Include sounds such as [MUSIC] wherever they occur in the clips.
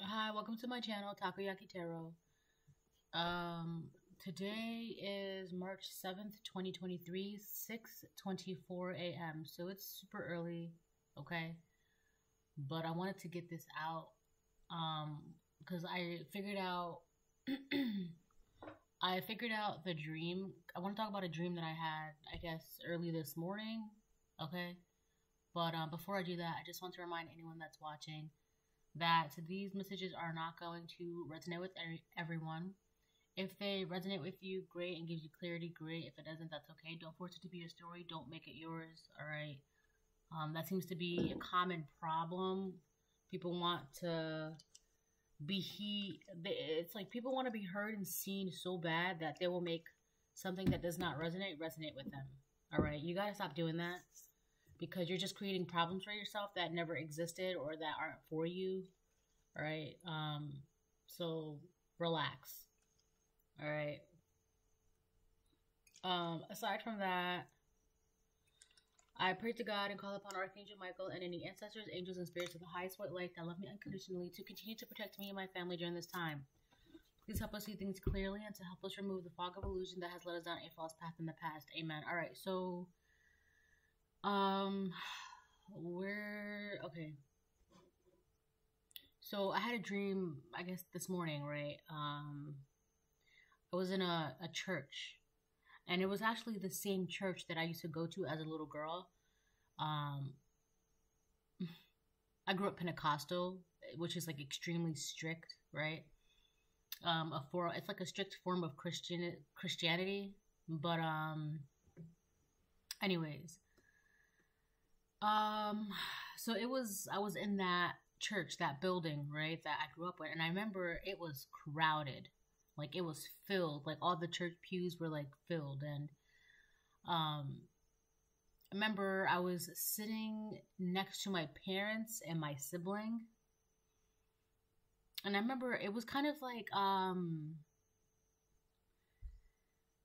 Hi, welcome to my channel, Takoyaki Tarot. Um, today is March 7th, 2023, 6.24 a.m. So it's super early, okay? But I wanted to get this out, um, because I figured out, [CLEARS THROAT] I figured out the dream. I want to talk about a dream that I had, I guess, early this morning, okay? But um, before I do that, I just want to remind anyone that's watching that these messages are not going to resonate with everyone. If they resonate with you, great, and gives you clarity, great. If it doesn't, that's okay. Don't force it to be your story. Don't make it yours. All right. Um, that seems to be a common problem. People want to be he. It's like people want to be heard and seen so bad that they will make something that does not resonate resonate with them. All right. You gotta stop doing that because you're just creating problems for yourself that never existed or that aren't for you. All right. Um, so relax. All right. Um, aside from that, I pray to God and call upon Archangel Michael and any ancestors, angels, and spirits of the highest white light that love me unconditionally to continue to protect me and my family during this time. Please help us see things clearly and to help us remove the fog of illusion that has led us down a false path in the past. Amen. All right. So um, where, okay. So I had a dream, I guess this morning, right? Um, I was in a, a church, and it was actually the same church that I used to go to as a little girl. Um, I grew up Pentecostal, which is like extremely strict, right? Um, a for it's like a strict form of Christian Christianity, but um, anyways, um, so it was I was in that church, that building, right, that I grew up with, and I remember it was crowded, like it was filled, like all the church pews were like filled, and um, I remember I was sitting next to my parents and my sibling, and I remember it was kind of like um.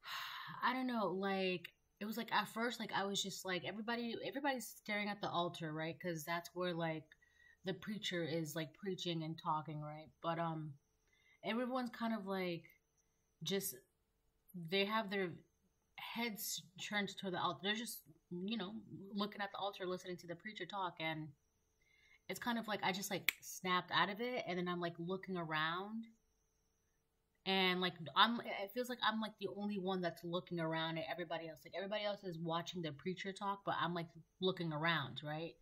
[SIGHS] I don't know, like it was like at first like i was just like everybody everybody's staring at the altar right? Because that's where like the preacher is like preaching and talking right? But um everyone's kind of like just they have their heads turned to the altar. They're just you know looking at the altar listening to the preacher talk and it's kind of like i just like snapped out of it and then i'm like looking around and like I'm it feels like I'm like the only one that's looking around at everybody else. Like everybody else is watching the preacher talk, but I'm like looking around, right?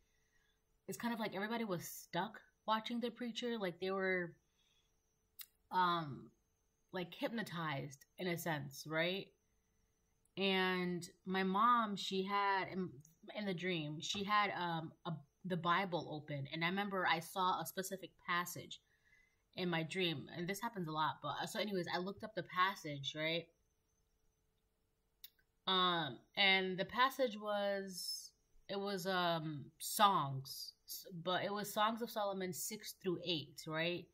It's kind of like everybody was stuck watching the preacher, like they were um like hypnotized in a sense, right? And my mom, she had in, in the dream, she had um a the Bible open, and I remember I saw a specific passage in my dream, and this happens a lot. But so, anyways, I looked up the passage, right? Um, and the passage was it was um songs, but it was Songs of Solomon six through eight, right?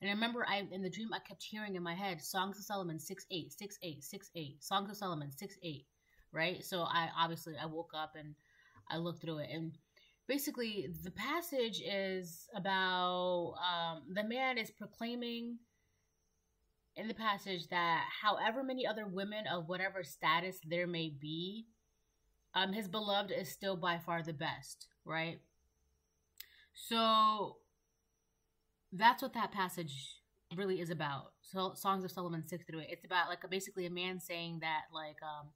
And I remember I in the dream I kept hearing in my head Songs of Solomon six eight six eight six eight Songs of Solomon six eight, right? So I obviously I woke up and I looked through it and basically the passage is about um, the man is proclaiming in the passage that however many other women of whatever status there may be um, his beloved is still by far the best right? So that's what that passage really is about. So songs of solomon 6 through 8 it's about like basically a man saying that like um,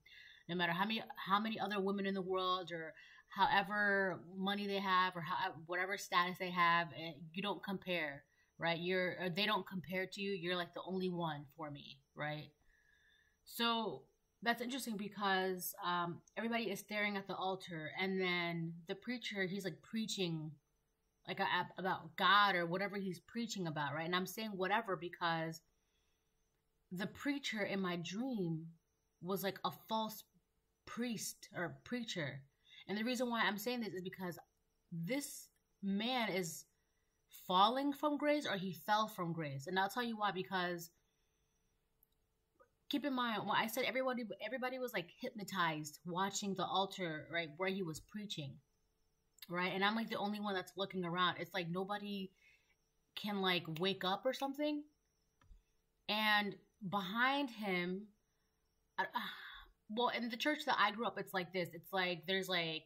no matter how many how many other women in the world or however money they have or how, whatever status they have, eh, you don't compare, right? You're they don't compare to you. You're like the only one for me, right? So that's interesting because um, everybody is staring at the altar, and then the preacher he's like preaching like about God or whatever he's preaching about, right? And I'm saying whatever because the preacher in my dream was like a false priest or preacher and the reason why I'm saying this is because this man is falling from grace or he fell from grace. And I'll tell you why because keep in mind when I said everybody everybody was like hypnotized watching the altar right where he was preaching. Right? And I'm like the only one that's looking around. It's like nobody can like wake up or something. And behind him, well, in the church that I grew up, it's like this. It's like there's like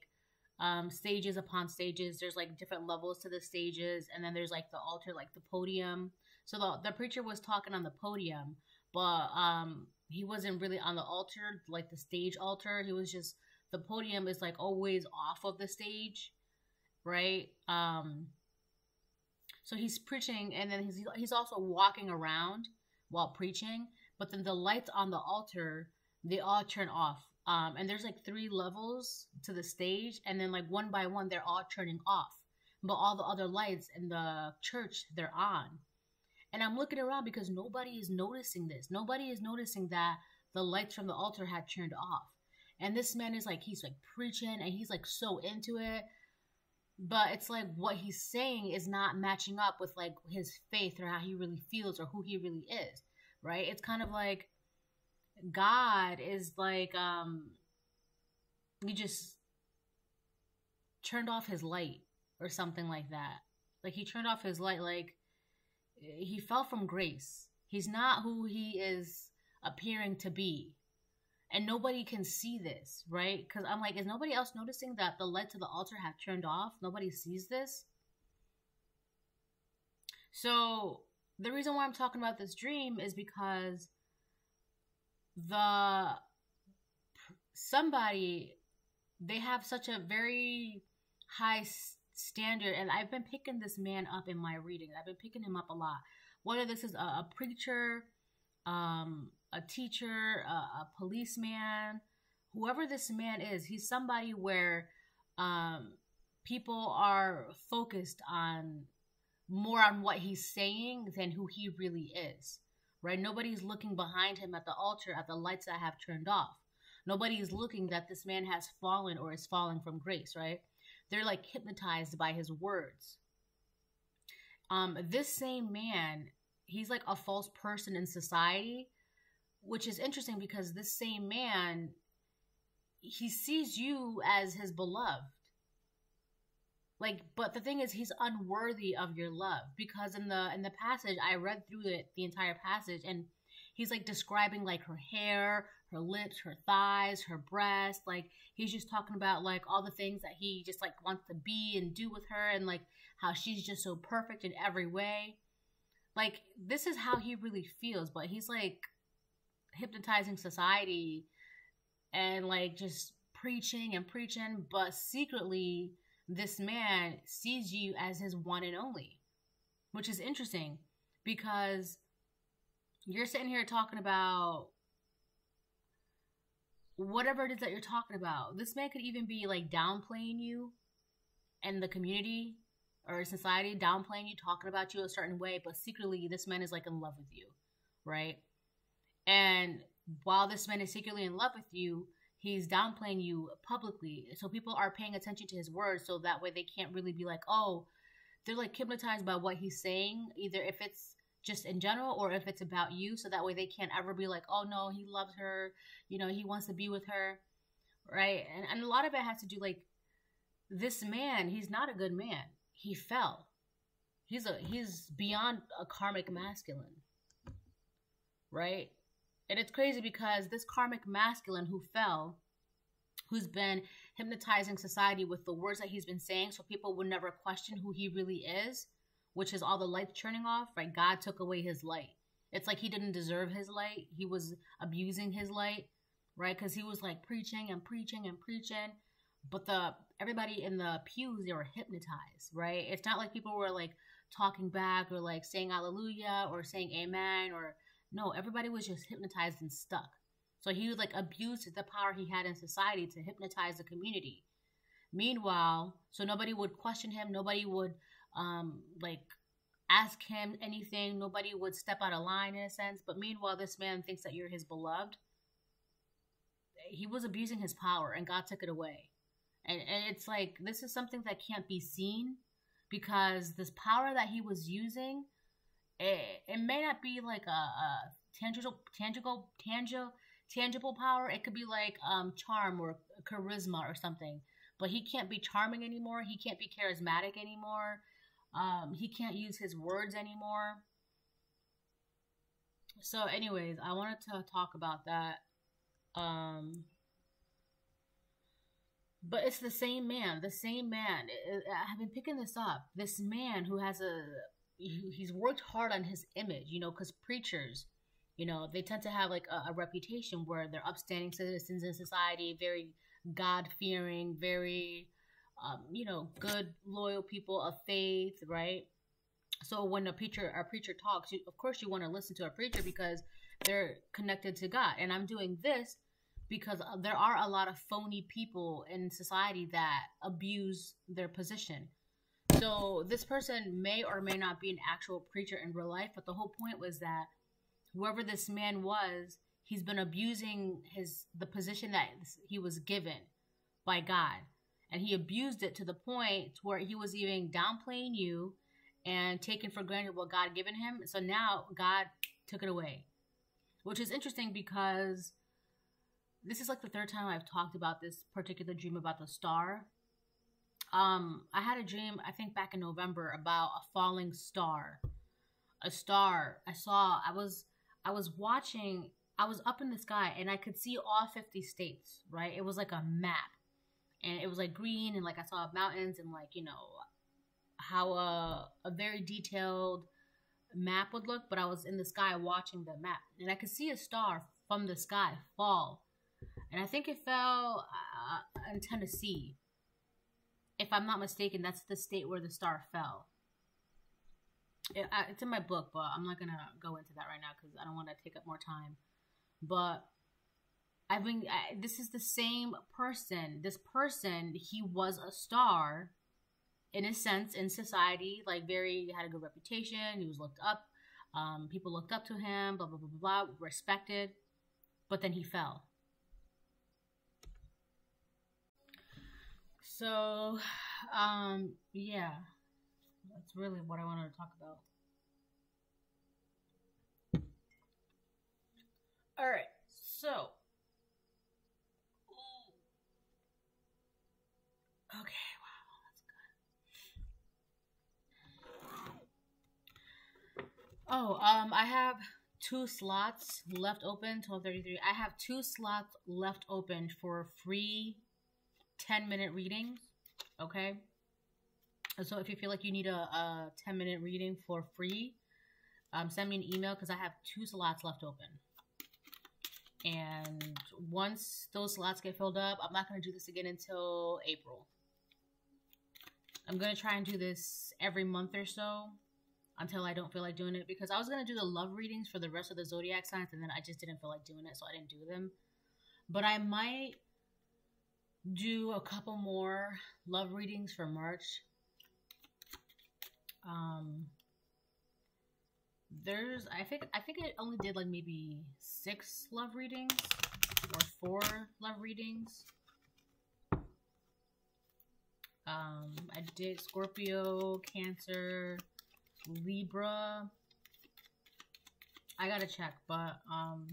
um stages upon stages. There's like different levels to the stages, and then there's like the altar, like the podium. So the the preacher was talking on the podium, but um he wasn't really on the altar, like the stage altar. He was just the podium is like always off of the stage, right? Um so he's preaching and then he's he's also walking around while preaching, but then the lights on the altar they all turn off. Um, and there's like three levels to the stage, and then like one by one they're all turning off. But all the other lights in the church they're on. And I'm looking around because nobody is noticing this. Nobody is noticing that the lights from the altar had turned off. And this man is like he's like preaching and he's like so into it but it's like what he's saying is not matching up with like his faith or how he really feels or who he really is right it's kind of like god is like um he just turned off his light or something like that like he turned off his light like he fell from grace he's not who he is appearing to be and nobody can see this, right? Because I'm like, is nobody else noticing that the lights to the altar have turned off? Nobody sees this. So the reason why I'm talking about this dream is because the somebody they have such a very high standard and i've been picking this man up in my reading. I've been picking him up a lot. Whether this is a, a preacher um a teacher, a, a policeman, whoever this man is, he's somebody where um, people are focused on more on what he's saying than who he really is, right? Nobody's looking behind him at the altar at the lights that have turned off. Nobody's looking that this man has fallen or is falling from grace, right? They're like hypnotized by his words. Um, this same man, he's like a false person in society which is interesting because this same man he sees you as his beloved like but the thing is he's unworthy of your love because in the in the passage i read through it the entire passage and he's like describing like her hair her lips her thighs her breast like he's just talking about like all the things that he just like wants to be and do with her and like how she's just so perfect in every way. Like this is how he really feels but he's like hypnotizing society and like just preaching and preaching, but secretly this man sees you as his one and only, which is interesting because you're sitting here talking about whatever it is that you're talking about. This man could even be like downplaying you and the community or society, downplaying you, talking about you a certain way, but secretly this man is like in love with you, right? And while this man is secretly in love with you, he's downplaying you publicly. So people are paying attention to his words so that way they can't really be like, oh, they're like hypnotized by what he's saying, either if it's just in general or if it's about you. So that way they can't ever be like, oh no, he loves her, you know, he wants to be with her. Right. And, and a lot of it has to do like this man, he's not a good man. He fell. He's a he's beyond a karmic masculine. Right? And it's crazy because this karmic masculine who fell, who's been hypnotizing society with the words that he's been saying so people would never question who he really is, which is all the lights turning off, right? God took away his light. It's like he didn't deserve his light. He was abusing his light, right? Because he was like preaching and preaching and preaching. But the everybody in the pews they were hypnotized, right? It's not like people were like talking back or like saying hallelujah or saying amen or no, everybody was just hypnotized and stuck. So he would like abuse the power he had in society to hypnotize the community. Meanwhile, so nobody would question him, nobody would um like ask him anything, nobody would step out of line in a sense. But meanwhile, this man thinks that you're his beloved. He was abusing his power and God took it away. And, and it's like this is something that can't be seen because this power that he was using it, it may not be like a, a tangible tangible tangible tangible power it could be like um charm or charisma or something but he can't be charming anymore he can't be charismatic anymore Um, he can't use his words anymore. So, anyways, I wanted to talk about that. Um, but it's the same man, the same man. I've been picking this up. This man who has a he's worked hard on his image, you know, because preachers, you know, they tend to have like a, a reputation where they're upstanding citizens in society, very God fearing, very, um, you know, good, loyal people of faith, right? So when a preacher, a preacher talks, you, of course you want to listen to a preacher because they're connected to God. And I'm doing this because uh, there are a lot of phony people in society that abuse their position. So this person may or may not be an actual preacher in real life, but the whole point was that whoever this man was, he's been abusing his the position that he was given by God. And he abused it to the point where he was even downplaying you and taking for granted what God given him. So now God took it away. Which is interesting because this is like the third time I've talked about this particular dream about the star. Um, I had a dream, I think back in November, about a falling star. A star. I saw I was I was watching I was up in the sky and I could see all 50 states, right? It was like a map. And it was like green and like I saw mountains and like, you know, how a a very detailed map would look, but I was in the sky watching the map and I could see a star from the sky fall and I think it fell uh, in Tennessee. If I'm not mistaken, that's the state where the star fell. It, it's in my book, but I'm not gonna go into that right now because I don't want to take up more time. But I mean, I, this is the same person. This person, he was a star, in a sense, in society. Like very had a good reputation. He was looked up. Um, people looked up to him. Blah blah blah blah blah. Respected, but then he fell So, um, yeah, that's really what I wanted to talk about. All right, so. Okay, wow, that's good. Oh, um, I have two slots left open, 1233. I have two slots left open for free 10 minute readings. Okay. So if you feel like you need a, a 10 minute reading for free, um, send me an email because I have two slots left open. And once those slots get filled up, I'm not going to do this again until April. I'm going to try and do this every month or so until I don't feel like doing it because I was going to do the love readings for the rest of the zodiac signs and then I just didn't feel like doing it, so I didn't do them. But I might do a couple more love readings for March. Um, there's I think I think I only did like maybe six love readings or four love readings. Um, I did Scorpio, Cancer, Libra. I gotta check, but um,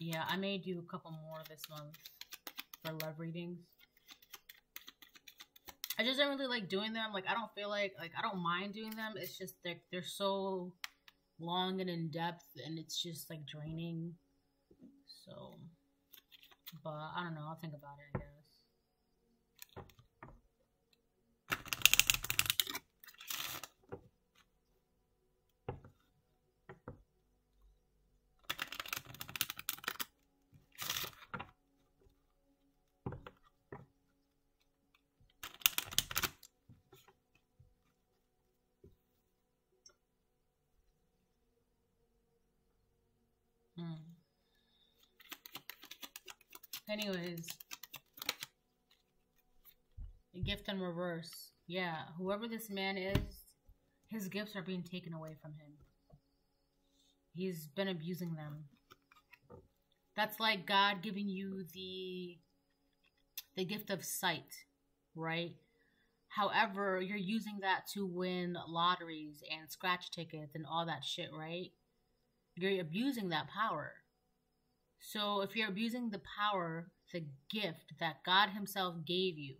yeah, I may do a couple more this month for love readings. I just don't really like doing them. Like I don't feel like like I don't mind doing them. It's just they're they're so long and in depth, and it's just like draining. So, but I don't know. I'll think about it. Anyways, gift in reverse. Yeah, whoever this man is, his gifts are being taken away from him. He's been abusing them. That's like God giving you the the gift of sight, right? However, you're using that to win lotteries and scratch tickets and all that shit, right? You're abusing that power. So if you're abusing the power, the gift that God Himself gave you,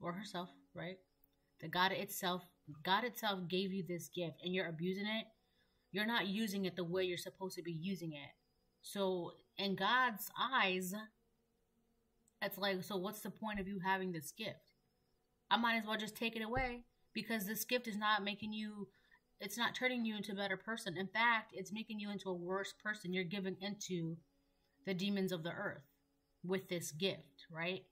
or herself, right? That God itself God itself gave you this gift and you're abusing it, you're not using it the way you're supposed to be using it. So, in God's eyes, it's like, so what's the point of you having this gift? I might as well just take it away because this gift is not making you, it's not turning you into a better person. In fact, it's making you into a worse person. You're giving into the demons of the earth with this gift, right?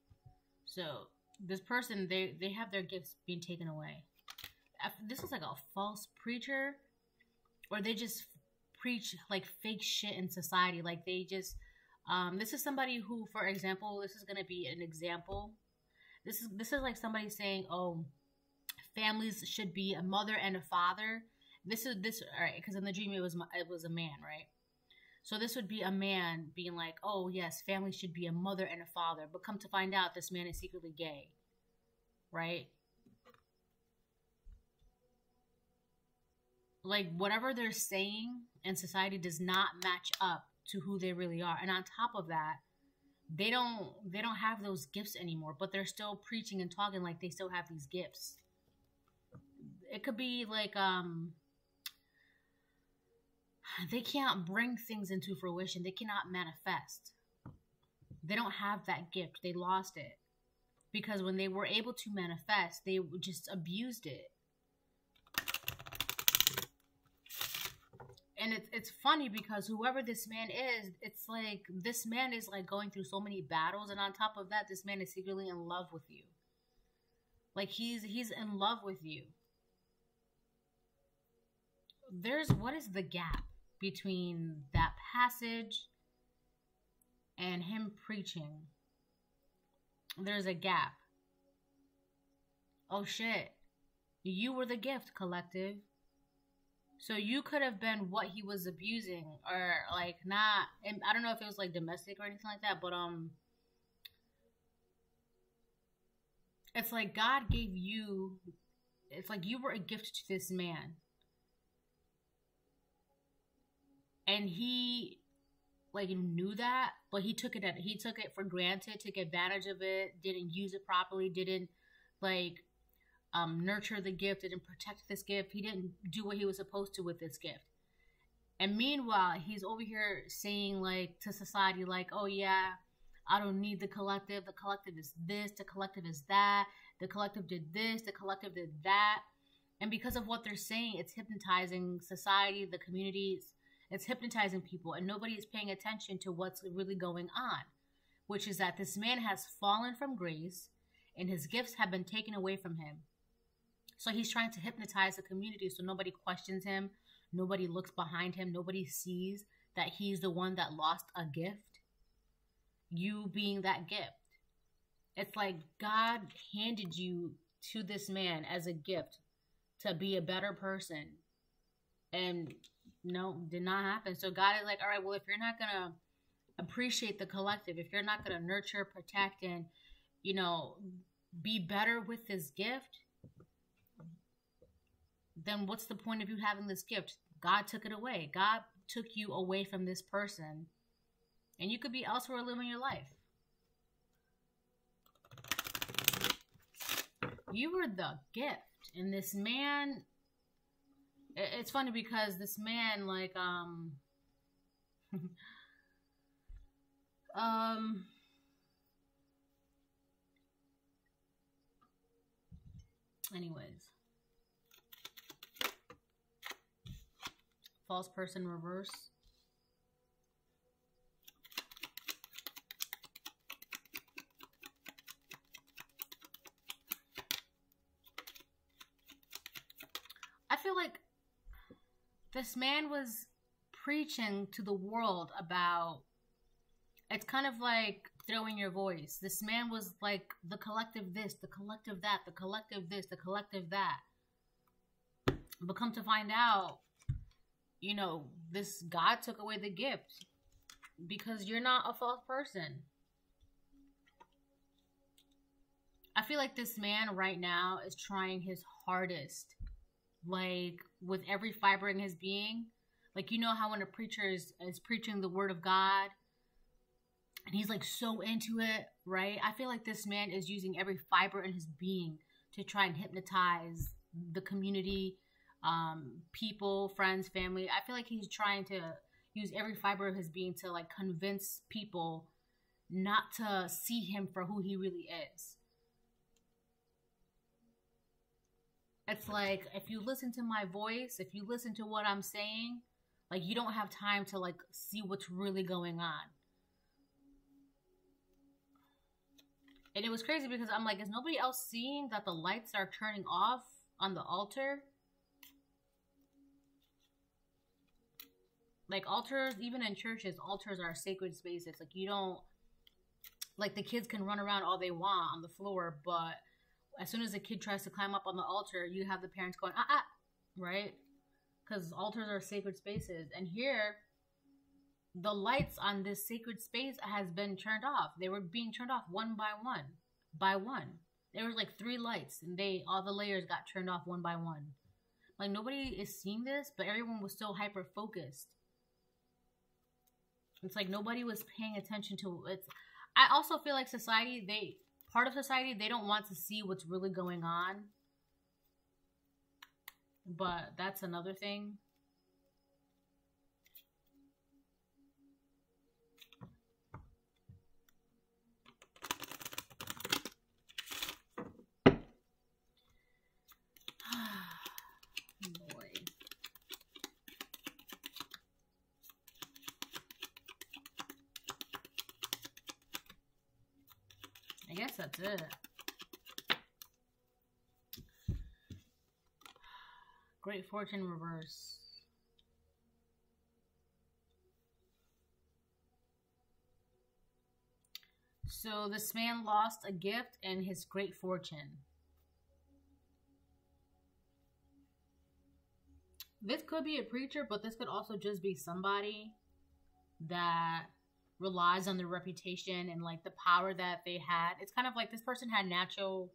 So, this person, they, they have their gifts being taken away. This is like a false preacher, or they just preach like fake shit in society. Like they just um, this is somebody who, for example, this is to be an example. This is this is like somebody saying, "Oh, families should be a mother and a father." This is this all right because in the dream it was it was a man, right? So this would be a man being like, "Oh yes, family should be a mother and a father," but come to find out, this man is secretly gay, right? Like whatever they're saying in society does not match up to who they really are. And on top of that, they don't they don't have those gifts anymore, but they're still preaching and talking like they still have these gifts. It could be like um they can't bring things into fruition. They cannot manifest. They don't have that gift. They lost it. Because when they were able to manifest, they just abused it. and it's it's funny because whoever this man is, it's like this man is like going through so many battles, and on top of that, this man is secretly in love with you. Like he's he's in love with you. There's what is the gap between that passage and him preaching? There's a gap. Oh shit. You were the gift, collective. So you could have been what he was abusing, or like not. And I don't know if it was like domestic or anything like that, but um, it's like God gave you. It's like you were a gift to this man, and he like knew that, but he took it at he took it for granted, took advantage of it, didn't use it properly, didn't like um, nurture the gift, didn't protect this gift. He didn't do what he was supposed to with this gift. And meanwhile, he's over here saying like to society, like, "Oh yeah, I don't need the collective. The collective is this. The collective is that. The collective did this. The collective did that." And because of what they're saying, it's hypnotizing society, the communities. It's hypnotizing people, and nobody is paying attention to what's really going on, which is that this man has fallen from grace, and his gifts have been taken away from him so he's trying to hypnotize the community so nobody questions him, nobody looks behind him, nobody sees that he's the one that lost a gift. You being that gift. It's like God handed you to this man as a gift to be a better person. And no, did not happen. So God is like, all right, well, if you're not to appreciate the collective, if you're not to nurture, protect, and, you know, be better with this gift, then what's the point of you having this gift? God took it away. God took you away from this person, and you could be elsewhere living your life. You were the gift, and this man. It's funny because this man, like, um, [LAUGHS] um, anyways false person reverse. I feel like this man was preaching to the world about it's kind of like throwing your voice. This man was like the collective this, the collective that, the collective this, the collective that. But come to find out, you know, this God took away the gift because you're not a false person. I feel like this man right now is trying his hardest, like with every fiber in his being. Like, you know how when a preacher is, is preaching the word of God and he's like so into it, right? I feel like this man is using every fiber in his being to try and hypnotize the community, um, people, friends, family. I feel like he's trying to use every fiber of his being to like convince people not to see him for who he really is. It's like if you listen to my voice, if you listen to what I'm saying, like you don't have time to like see what's really going on. And it was crazy because I'm like, is nobody else seeing that the lights are turning off on the altar? Like altars, even in churches, altars are sacred spaces. Like you don't like the kids can run around all they want on the floor, but as soon as a kid tries to climb up on the altar, you have the parents going, ah, ah, right? Because altars are sacred spaces. And here, the lights on this sacred space has been turned off. They were being turned off one by one, by one. There was like three lights, and they all the layers got turned off one by one. Like nobody is seeing this, but everyone was so hyper focused. It's like nobody was paying attention to it. I also feel like society, they part of society they don't want to see what's really going on. But that's another thing Great fortune reverse. So this man lost a gift and his great fortune. This could be a preacher, but this could also just be somebody that relies on their reputation and like the power that they had. It's kind of like this person had natural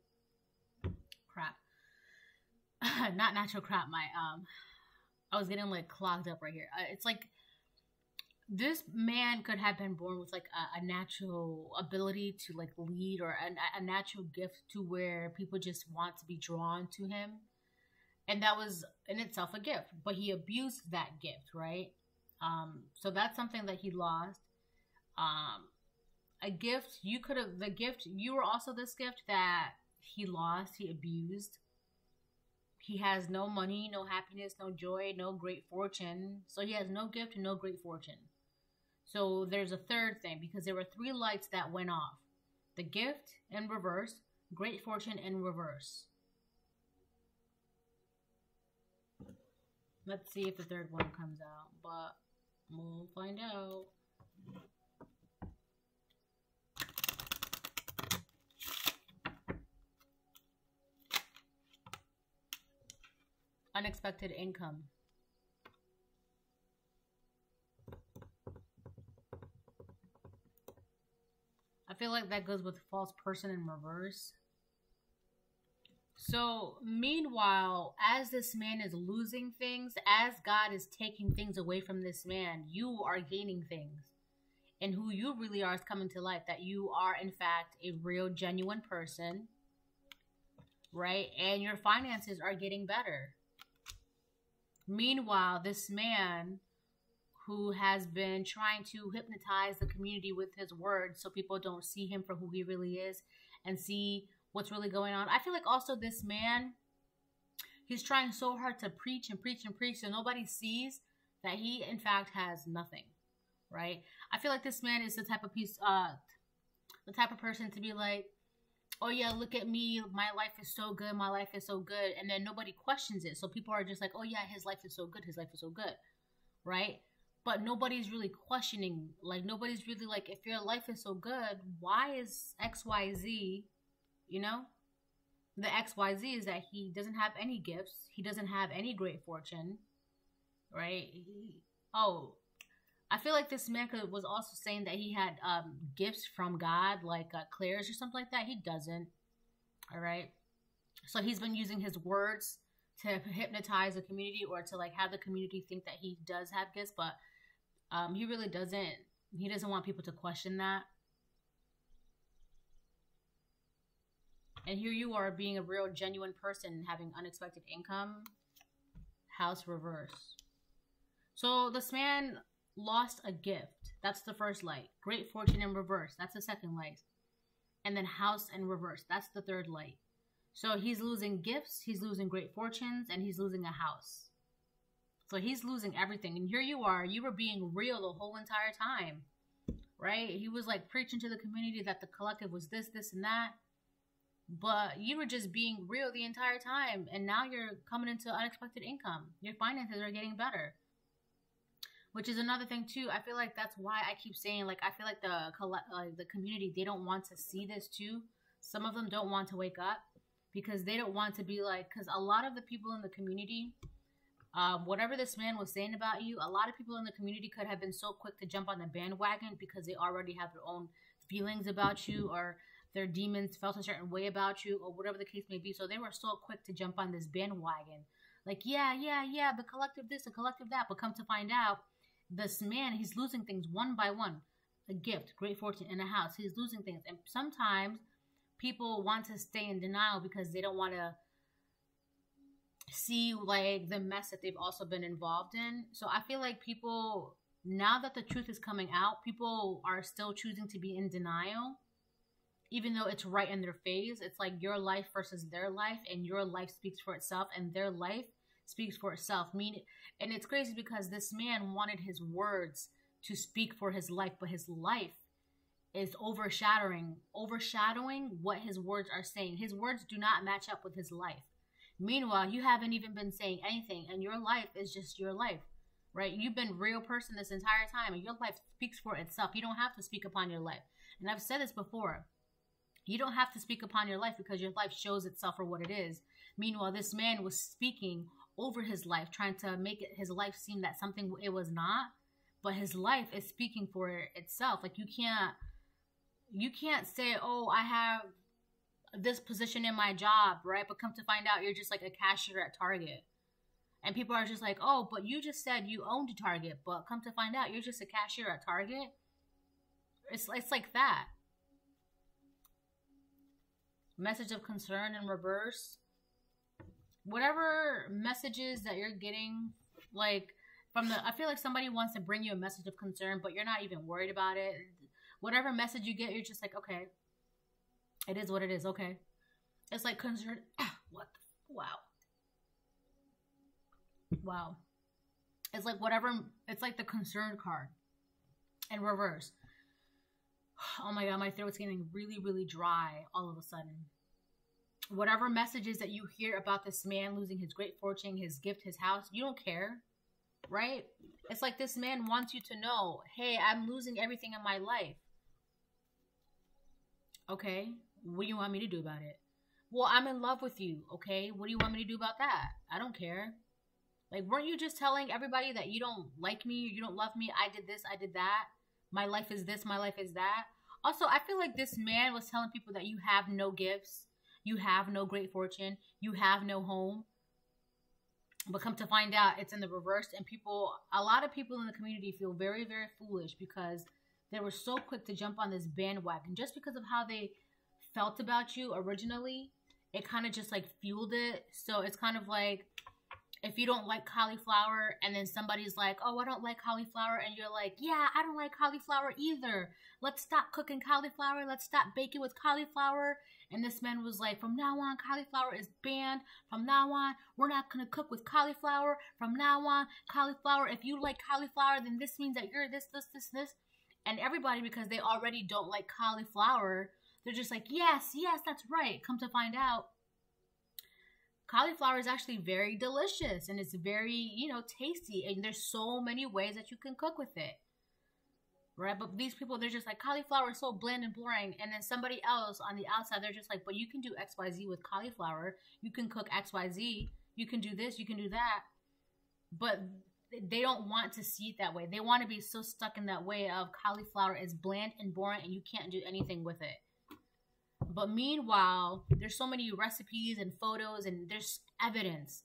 crap. [LAUGHS] Not natural crap, my um I was getting like clogged up right here. Uh, it's like this man could have been born with like a, a natural ability to like lead or a, a natural gift to where people just want to be drawn to him. And that was in itself a gift, but he abused that gift, right? Um, so that's something that he lost um, a gift you could have the gift you were also this gift that he lost he abused. He has no money no happiness no joy no great fortune. So he has no gift and no great fortune. So there's a third thing because there were three lights that went off. The gift in reverse great fortune in reverse. Let's see if the third one comes out but we'll find out unexpected income. I feel like that goes with false person in reverse. So, meanwhile, as this man is losing things, as God is taking things away from this man, you are gaining things. And who you really are is coming to light that you are, in fact, a real, genuine person, right? And your finances are getting better. Meanwhile, this man who has been trying to hypnotize the community with his words so people don't see him for who he really is and see what's really going on. I feel like also this man, he's trying so hard to preach and preach and preach so nobody sees that he in fact has nothing, right? I feel like this man is the type of piece, uh, the type of person to be like, oh yeah, look at me, my life is so good, my life is so good, and then nobody questions it. So people are just like, oh yeah, his life is so good, his life is so good, right? But nobody's really questioning, like nobody's really like, if your life is so good, why is X Y Z, you know? The X Y Z is that he doesn't have any gifts, he doesn't have any great fortune, right? He, oh, I feel like this man was also saying that he had um, gifts from God, like uh, clairs or something like that. He doesn't. All right. So he's been using his words to hypnotize the community or to like have the community think that he does have gifts, but um, he really doesn't. He doesn't want people to question that. And here you are being a real genuine person having unexpected income. House reverse. So this man lost a gift. That's the first light. Great fortune in reverse. That's the second light. And then house in reverse. That's the third light. So he's losing gifts, he's losing great fortunes, and he's losing a house. So he's losing everything. And here you are, you were being real the whole entire time. Right? He was like preaching to the community that the collective was this, this, and that. But you were just being real the entire time. And now you're coming into unexpected income. Your finances are getting better. Which is another thing too. I feel like that's why I keep saying like I feel like the like the community they don't want to see this too. Some of them don't want to wake up because they don't want to be like because a lot of the people in the community um, whatever this man was saying about you, a lot of people in the community could have been so quick to jump on the bandwagon because they already have their own feelings about you or their demons felt a certain way about you or whatever the case may be. So they were so quick to jump on this bandwagon. Like, yeah, yeah, yeah, the collective this, the collective that. But come to find out, this man, he's losing things one by one. A gift, great fortune in a house. He's losing things. And sometimes people want to stay in denial because they don't want to see like the mess that they've also been involved in. So I feel like people now that the truth is coming out, people are still choosing to be in denial even though it's right in their face. It's like your life versus their life and your life speaks for itself and their life speaks for itself. Mean and it's crazy because this man wanted his words to speak for his life, but his life is overshadowing overshadowing what his words are saying. His words do not match up with his life. Meanwhile, you haven't even been saying anything, and your life is just your life, right? You've been real person this entire time, and your life speaks for itself. You don't have to speak upon your life. And I've said this before. You don't have to speak upon your life because your life shows itself for what it is. Meanwhile, this man was speaking over his life, trying to make it, his life seem that something it was not. But his life is speaking for itself. Like you can't, you can't say, "Oh, I have this position in my job, right? But come to find out, you're just like a cashier at Target. And people are just like, oh, but you just said you owned Target, but come to find out, you're just a cashier at Target. It's, it's like that. Message of concern in reverse. Whatever messages that you're getting, like from the, I feel like somebody wants to bring you a message of concern, but you're not even worried about it. Whatever message you get, you're just like, okay, it is what it is. Okay. It's like concern. [COUGHS] what? The, wow. Wow. It's like whatever. It's like the concern card in reverse. [SIGHS] Oh my god, my throat's getting really, really dry all of a sudden. Whatever messages that you hear about this man losing his great fortune, his gift, his house, you don't care, right? It's like this man wants you to know, hey, I'm losing everything in my life. Okay, what do you want me to do about it? Well, I'm in love with you, okay? What do you want me to do about that? I don't care. Like, weren't you just telling everybody that you don't like me, you don't love me, I did this, I did that, my life is this, my life is that? Also, I feel like this man was telling people that you have no gifts, you have no great fortune, you have no home. But come to find out, it's in the reverse, and people, a lot of people in the community feel very, very foolish because they were so quick to jump on this bandwagon just because of how they felt about you originally, it kind of just like fueled it. So it's kind of like if you don't like cauliflower and then somebody's like, oh, I don't like cauliflower, and you're like, yeah, I don't like cauliflower either. Let's stop cooking cauliflower. Let's stop baking with cauliflower. And this man was like, from now on, cauliflower is banned. From now on, we're not going to cook with cauliflower. From now on, cauliflower, if you like cauliflower, then this means that you're this, this, this, this. And everybody, because they already don't like cauliflower, they're just like, yes, yes, that's right. Come to find out, cauliflower is actually very delicious and it's very, you know, tasty. And there's so many ways that you can cook with it. Right? But these people, they're just like, cauliflower is so bland and boring. And then somebody else on the outside, they're just like, but you can do XYZ with cauliflower. You can cook XYZ. You can do this. You can do that. But they don't want to see it that way. They want to be so stuck in that way of cauliflower is bland and boring and you can't do anything with it. But meanwhile, there's so many recipes and photos, and there's evidence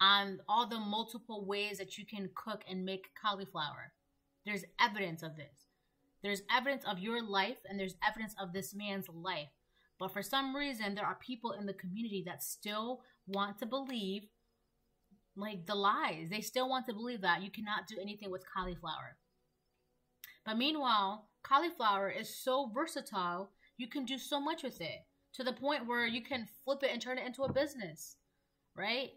on all the multiple ways that you can cook and make cauliflower. There's evidence of this. There's evidence of your life, and there's evidence of this man's life. But for some reason, there are people in the community that still want to believe like the lies. They still want to believe that you cannot do anything with cauliflower. But meanwhile, cauliflower is so versatile, you can do so much with it to the point where you can flip it and turn it into a business, right?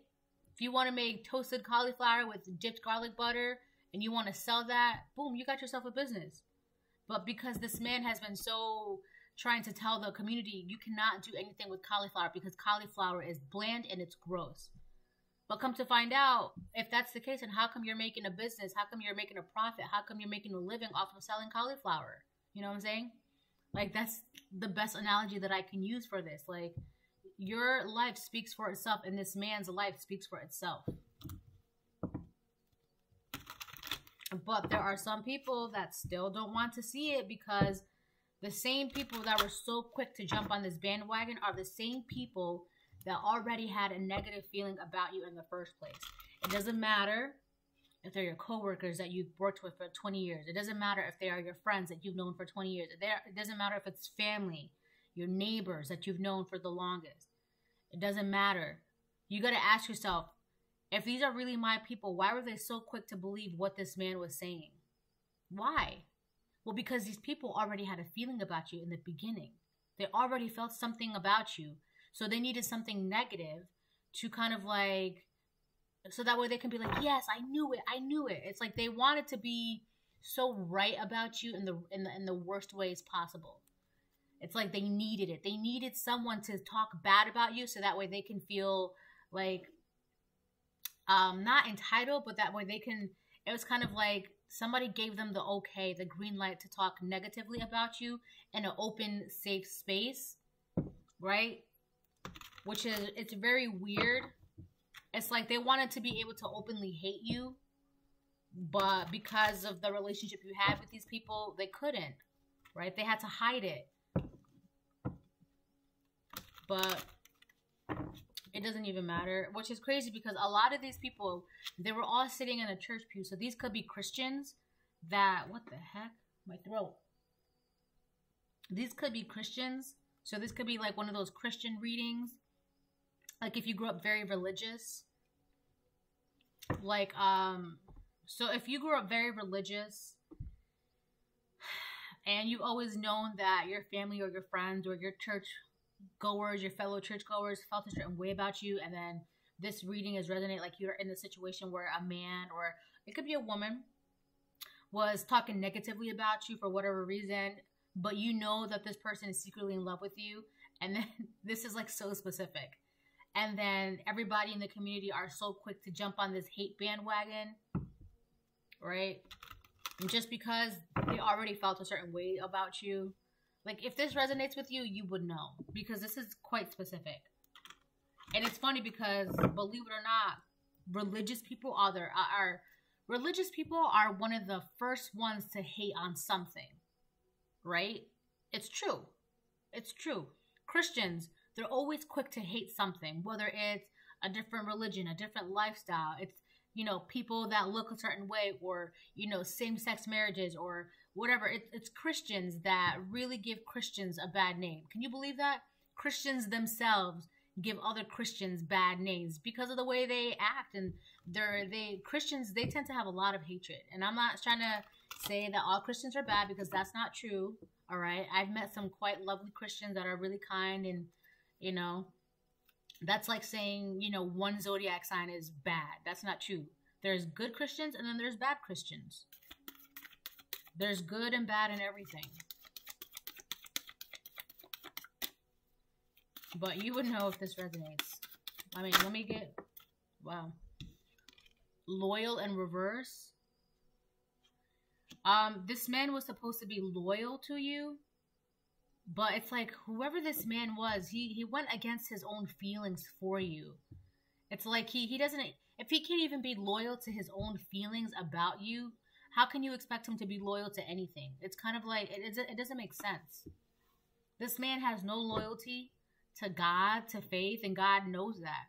If you want to make toasted cauliflower with dipped garlic butter and you want to sell that, boom, you got yourself a business. But because this man has been so trying to tell the community you cannot do anything with cauliflower because cauliflower is bland and it's gross. But come to find out, if that's the case, and how come you're making a business? How come you're making a profit? How come you're making a living off of selling cauliflower? You know what I'm saying? Like that's the best analogy that I can use for this. Like your life speaks for itself, and this man's life speaks for itself. But there are some people that still don't want to see it because the same people that were so quick to jump on this bandwagon are the same people that already had a negative feeling about you in the first place. It doesn't matter if they're your coworkers that you've worked with for 20 years. It doesn't matter if they are your friends that you've known for 20 years. It doesn't matter if it's family, your neighbors that you've known for the longest. It doesn't matter. You got to ask yourself if these are really my people, why were they so quick to believe what this man was saying? Why? Well, because these people already had a feeling about you in the beginning. They already felt something about you. So they needed something negative to kind of like, so that way they can be like, yes, I knew it. I knew it. It's like they wanted to be so right about you in the in the in the worst ways possible. It's like they needed it. They needed someone to talk bad about you so that way they can feel like um not entitled, but that way they can it was kind of like somebody gave them the okay, the green light to talk negatively about you in an open, safe space, right? Which is, it's very weird. It's like they wanted to be able to openly hate you, but because of the relationship you had with these people, they couldn't, right? They had to hide it. But it doesn't even matter, which is crazy because a lot of these people, they were all sitting in a church pew. So these could be Christians that, what the heck? My throat. These could be Christians. So this could be like one of those Christian readings. Like if you grew up very religious. Like, um, so if you grew up very religious and you've always known that your family or your friends or your church goers, your fellow churchgoers felt a certain way about you, and then this reading is resonate like you're in the situation where a man or it could be a woman was talking negatively about you for whatever reason, but you know that this person is secretly in love with you, and then [LAUGHS] this is like so specific. And then everybody in the community are so quick to jump on this hate bandwagon, right? And just because they already felt a certain way about you, like if this resonates with you, you would know because this is quite specific. And it's funny because believe it or not, religious people are there are religious people are one of the first ones to hate on something. Right? It's true. It's true. Christians, they're always quick to hate something, whether it's a different religion, a different lifestyle. It's you know people that look a certain way or you know same-sex marriages or whatever. It, it's Christians that really give Christians a bad name. Can you believe that? Christians themselves give other Christians bad names because of the way they act and they're they Christians they tend to have a lot of hatred. And I'm not trying to say that all Christians are bad because that's not true. All right. I've met some quite lovely Christians that are really kind and you know that's like saying, you know, one zodiac sign is bad. That's not true. There's good Christians and then there's bad Christians. There's good and bad in everything. But you would know if this resonates. I mean, let me get... Wow. Loyal and reverse. Um, this man was supposed to be loyal to you. But it's like, whoever this man was, he, he went against his own feelings for you. It's like he, he doesn't... If he can't even be loyal to his own feelings about you, how can you expect him to be loyal to anything? It's kind of like it, it doesn't make sense. This man has no loyalty to God, to faith, and God knows that.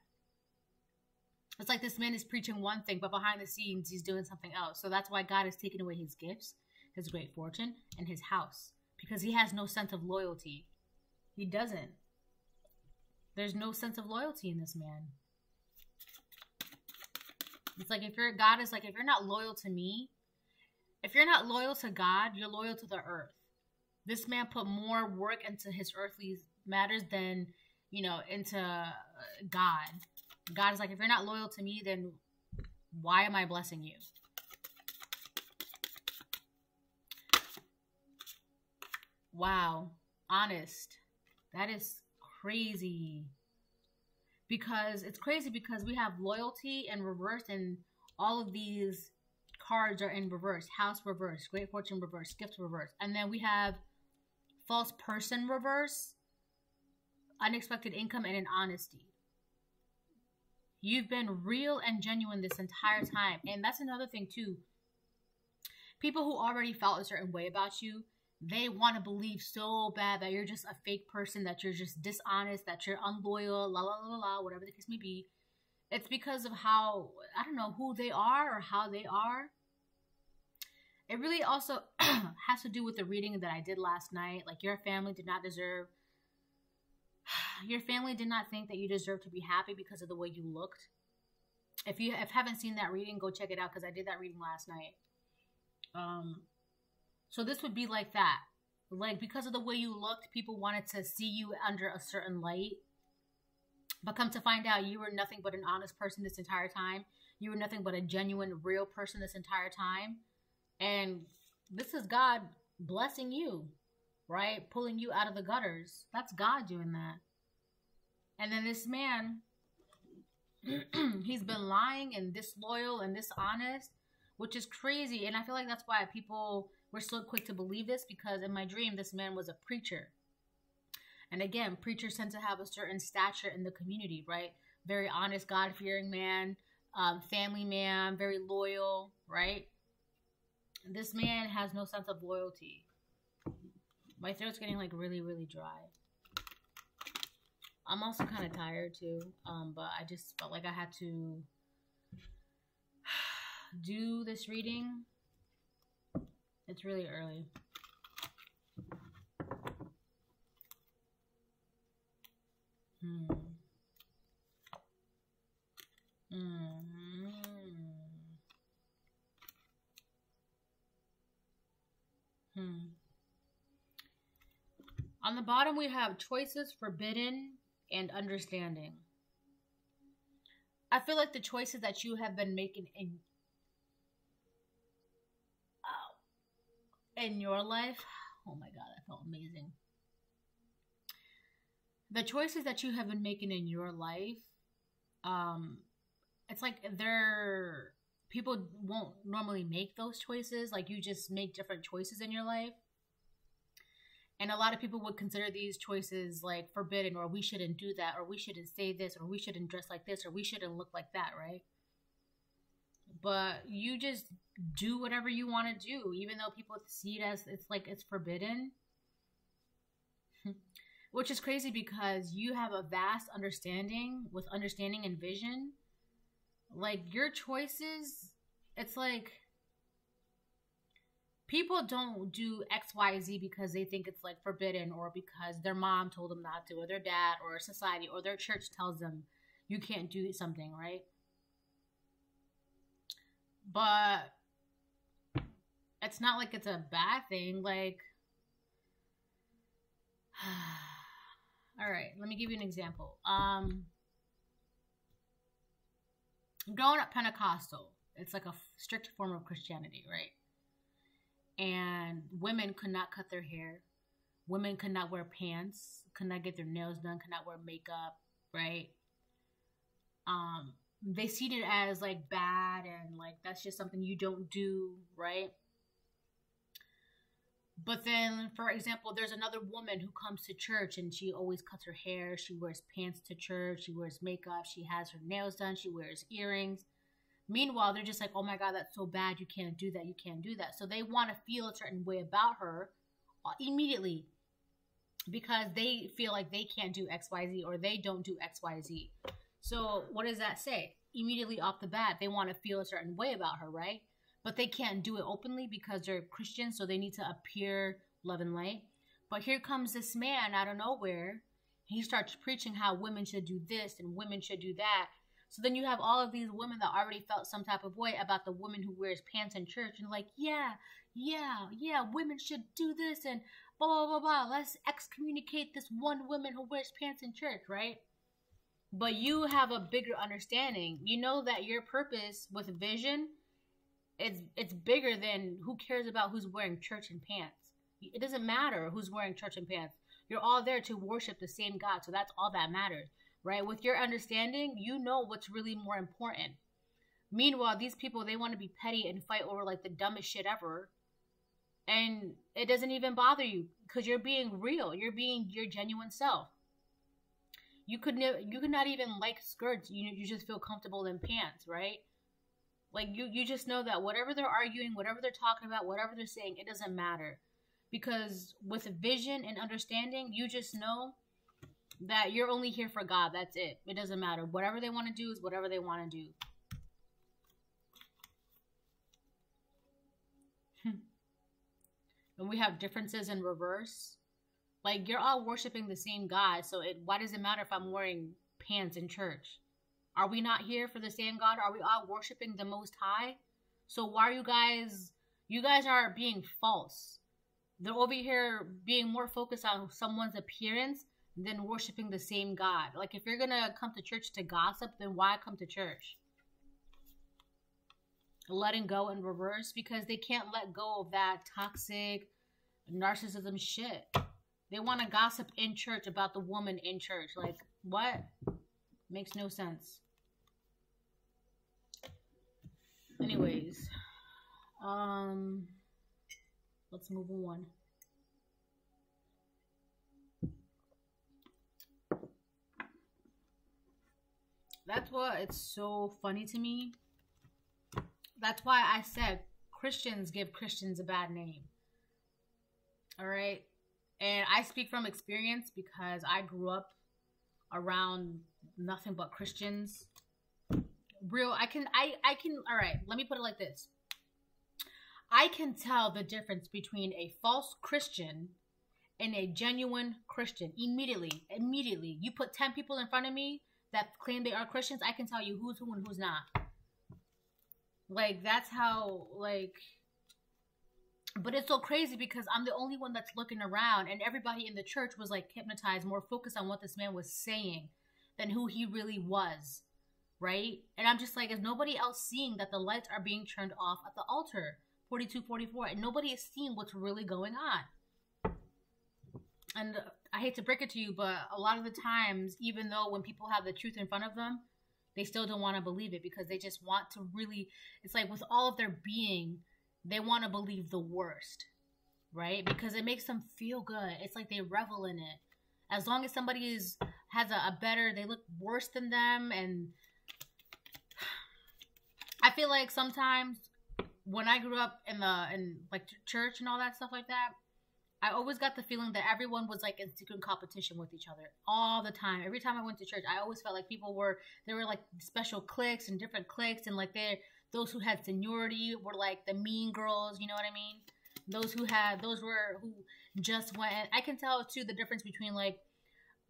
It's like this man is preaching one thing, but behind the scenes, he's doing something else. So that's why God has taken away his gifts, his great fortune, and his house because he has no sense of loyalty. He doesn't. There's no sense of loyalty in this man. It's like if you're God is like if you're not loyal to me, if you're not loyal to God, you're loyal to the earth. This man put more work into his earthly matters than, you know, into uh, God. God is like if you're not loyal to me, then why am I blessing you? Wow. Honest. That is crazy. Because it's crazy because we have loyalty and reverse and all of these cards are in reverse. House reverse, great fortune reverse, gift reverse. And then we have false person reverse, unexpected income and an honesty. You've been real and genuine this entire time. And that's another thing too. People who already felt a certain way about you, they want to believe so bad that you're just a fake person, that you're just dishonest, that you're unloyal, la la la la, whatever the case may be. It's because of how, I don't know, who they are or how they are. It really also [CLEARS THROAT] has to do with the reading that I did last night. Like, your family did not deserve, [SIGHS] your family did not think that you deserve to be happy because of the way you looked. If you if haven't seen that reading, go check it out because I did that reading last night. Um, so this would be like that. Like because of the way you looked, people wanted to see you under a certain light. But come to find out, you were nothing but an honest person this entire time. You were nothing but a genuine, real person this entire time. And this is God blessing you, right? Pulling you out of the gutters. That's God doing that. And then this man, [CLEARS THROAT] he's been lying and disloyal and dishonest, which is crazy. And I feel like that's why people we're so quick to believe this because in my dream, this man was a preacher. And again, preachers tend to have a certain stature in the community, right? Very honest, God fearing man, um, family man, very loyal, right? This man has no sense of loyalty. My throat's getting like really, really dry. I'm also kind of tired too, um, but I just felt like I had to [SIGHS] do this reading it's really early. Hmm. Hmm. Hmm. On the bottom, we have choices forbidden and understanding. I feel like the choices that you have been making in in your life, oh my god, that felt amazing. The choices that you have been making in your life, um, it's like they're people won't normally make those choices. Like you just make different choices in your life. And a lot of people would consider these choices like forbidden, or we shouldn't do that, or we shouldn't say this, or we shouldn't dress like this, or we shouldn't look like that, right? But you just do whatever you want to do, even though people see it as it's like it's forbidden. [LAUGHS] Which is crazy because you have a vast understanding with understanding and vision. Like your choices, it's like people don't do XYZ because they think it's like forbidden or because their mom told them not to, or their dad, or society, or their church tells them you can't do something, right? But it's not like it's a bad thing. Like, [SIGHS] all right, let me give you an example. Um, growing up Pentecostal, it's like a strict form of Christianity, right? And women could not cut their hair. Women could not wear pants, could not get their nails done, could not wear makeup, right? Um, they see it as like bad and like that's just something you don't do, right? But then, for example, there's another woman who comes to church and she always cuts her hair. She wears pants to church. She wears makeup. She has her nails done. She wears earrings. Meanwhile, they're just like, oh my God, that's so bad. You can't do that. You can't do that. So they want to feel a certain way about her uh, immediately because they feel like they can't do XYZ or they don't do XYZ. So what does that say? Immediately off the bat, they want to feel a certain way about her, right? But they can't do it openly because they're Christians, so they need to appear love and light. But here comes this man out of nowhere. he starts preaching how women should do this and women should do that. So then you have all of these women that already felt some type of way about the woman who wears pants in church and like, yeah, yeah, yeah, women should do this and blah blah blah blah. Let's excommunicate this one woman who wears pants in church, right? But you have a bigger understanding. You know that your purpose with vision it's it's bigger than who cares about who's wearing church and pants. It doesn't matter who's wearing church and pants. You're all there to worship the same God, so that's all that matters, right? With your understanding, you know what's really more important. Meanwhile, these people they want to be petty and fight over like the dumbest shit ever. And it doesn't even bother you because you're being real. You're being your genuine self. You could ne- you could not even like skirts. You you just feel comfortable in pants, right? Like you you just know that whatever they're arguing, whatever they're talking about, whatever they're saying, it doesn't matter because with vision and understanding, you just know that you're only here for God. That's it. It doesn't matter. Whatever they want to do is whatever they want to do. [LAUGHS] and we have differences in reverse. Like you're all worshiping the same God, so it why does it matter if I'm wearing pants in church? Are we not here for the same God? Are we all worshiping the most high? So why are you guys you guys are being false? They're over here being more focused on someone's appearance than worshiping the same God. Like, if you're gonna come to church to gossip, then why come to church? Letting go in reverse because they can't let go of that toxic narcissism shit. They want to gossip in church about the woman in church. Like, what? Makes no sense. Anyways, um, Let's move on. That's why it's so funny to me. That's why I said Christians give Christians a bad name. All right. And I speak from experience because I grew up around nothing but Christians. Real, I can, I, I can, all right, let me put it like this. I can tell the difference between a false Christian and a genuine Christian immediately. Immediately. You put 10 people in front of me that claim they are Christians, I can tell you who's who and who's not. Like, that's how, like, but it's so crazy because I'm the only one that's looking around, and everybody in the church was like hypnotized, more focused on what this man was saying than who he really was, right? And I'm just like, is nobody else seeing that the lights are being turned off at the altar? 42, 44, and nobody is seeing what's really going on. And uh, I hate to break it to you, but a lot of the times, even though when people have the truth in front of them, they still don't want to believe it because they just want to really, it's like with all of their being, they want to believe the worst, right? Because it makes them feel good. It's like they revel in it. As long as somebody is has a, a better, they look worse than them, and I feel like sometimes when I grew up in the in like church and all that stuff like that, I always got the feeling that everyone was like in secret competition with each other all the time. Every time I went to church, I always felt like people were there were like special cliques and different cliques, and like they those who had seniority were like the mean girls. You know what I mean? Those who had those were who just went. I can tell too the difference between like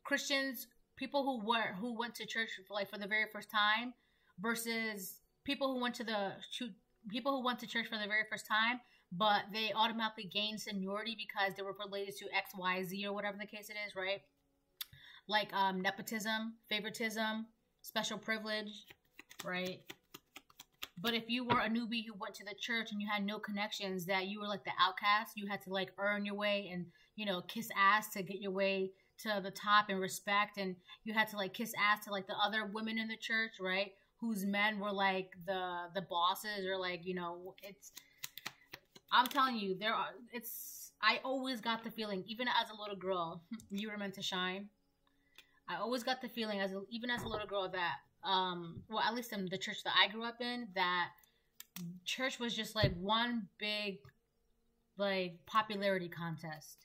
Christians, people who were who went to church for like for the very first time, versus people who went to the people who went to church for the very first time, but they automatically gained seniority because they were related to X, Y, Z, or whatever the case it is, right? Like um, nepotism, favoritism, special privilege, right? But if you were a newbie who went to the church and you had no connections, that you were like the outcast, you had to like earn your way and, you know, kiss ass to get your way to the top and respect. And you had to like kiss ass to like the other women in the church, right? Whose men were like the the bosses or like you know it's i'm telling you there are it's i always got the feeling even as a little girl [LAUGHS] you were meant to shine. I always got the feeling as a, even as a little girl that um well at least in the church that i grew up in that church was just like one big like popularity contest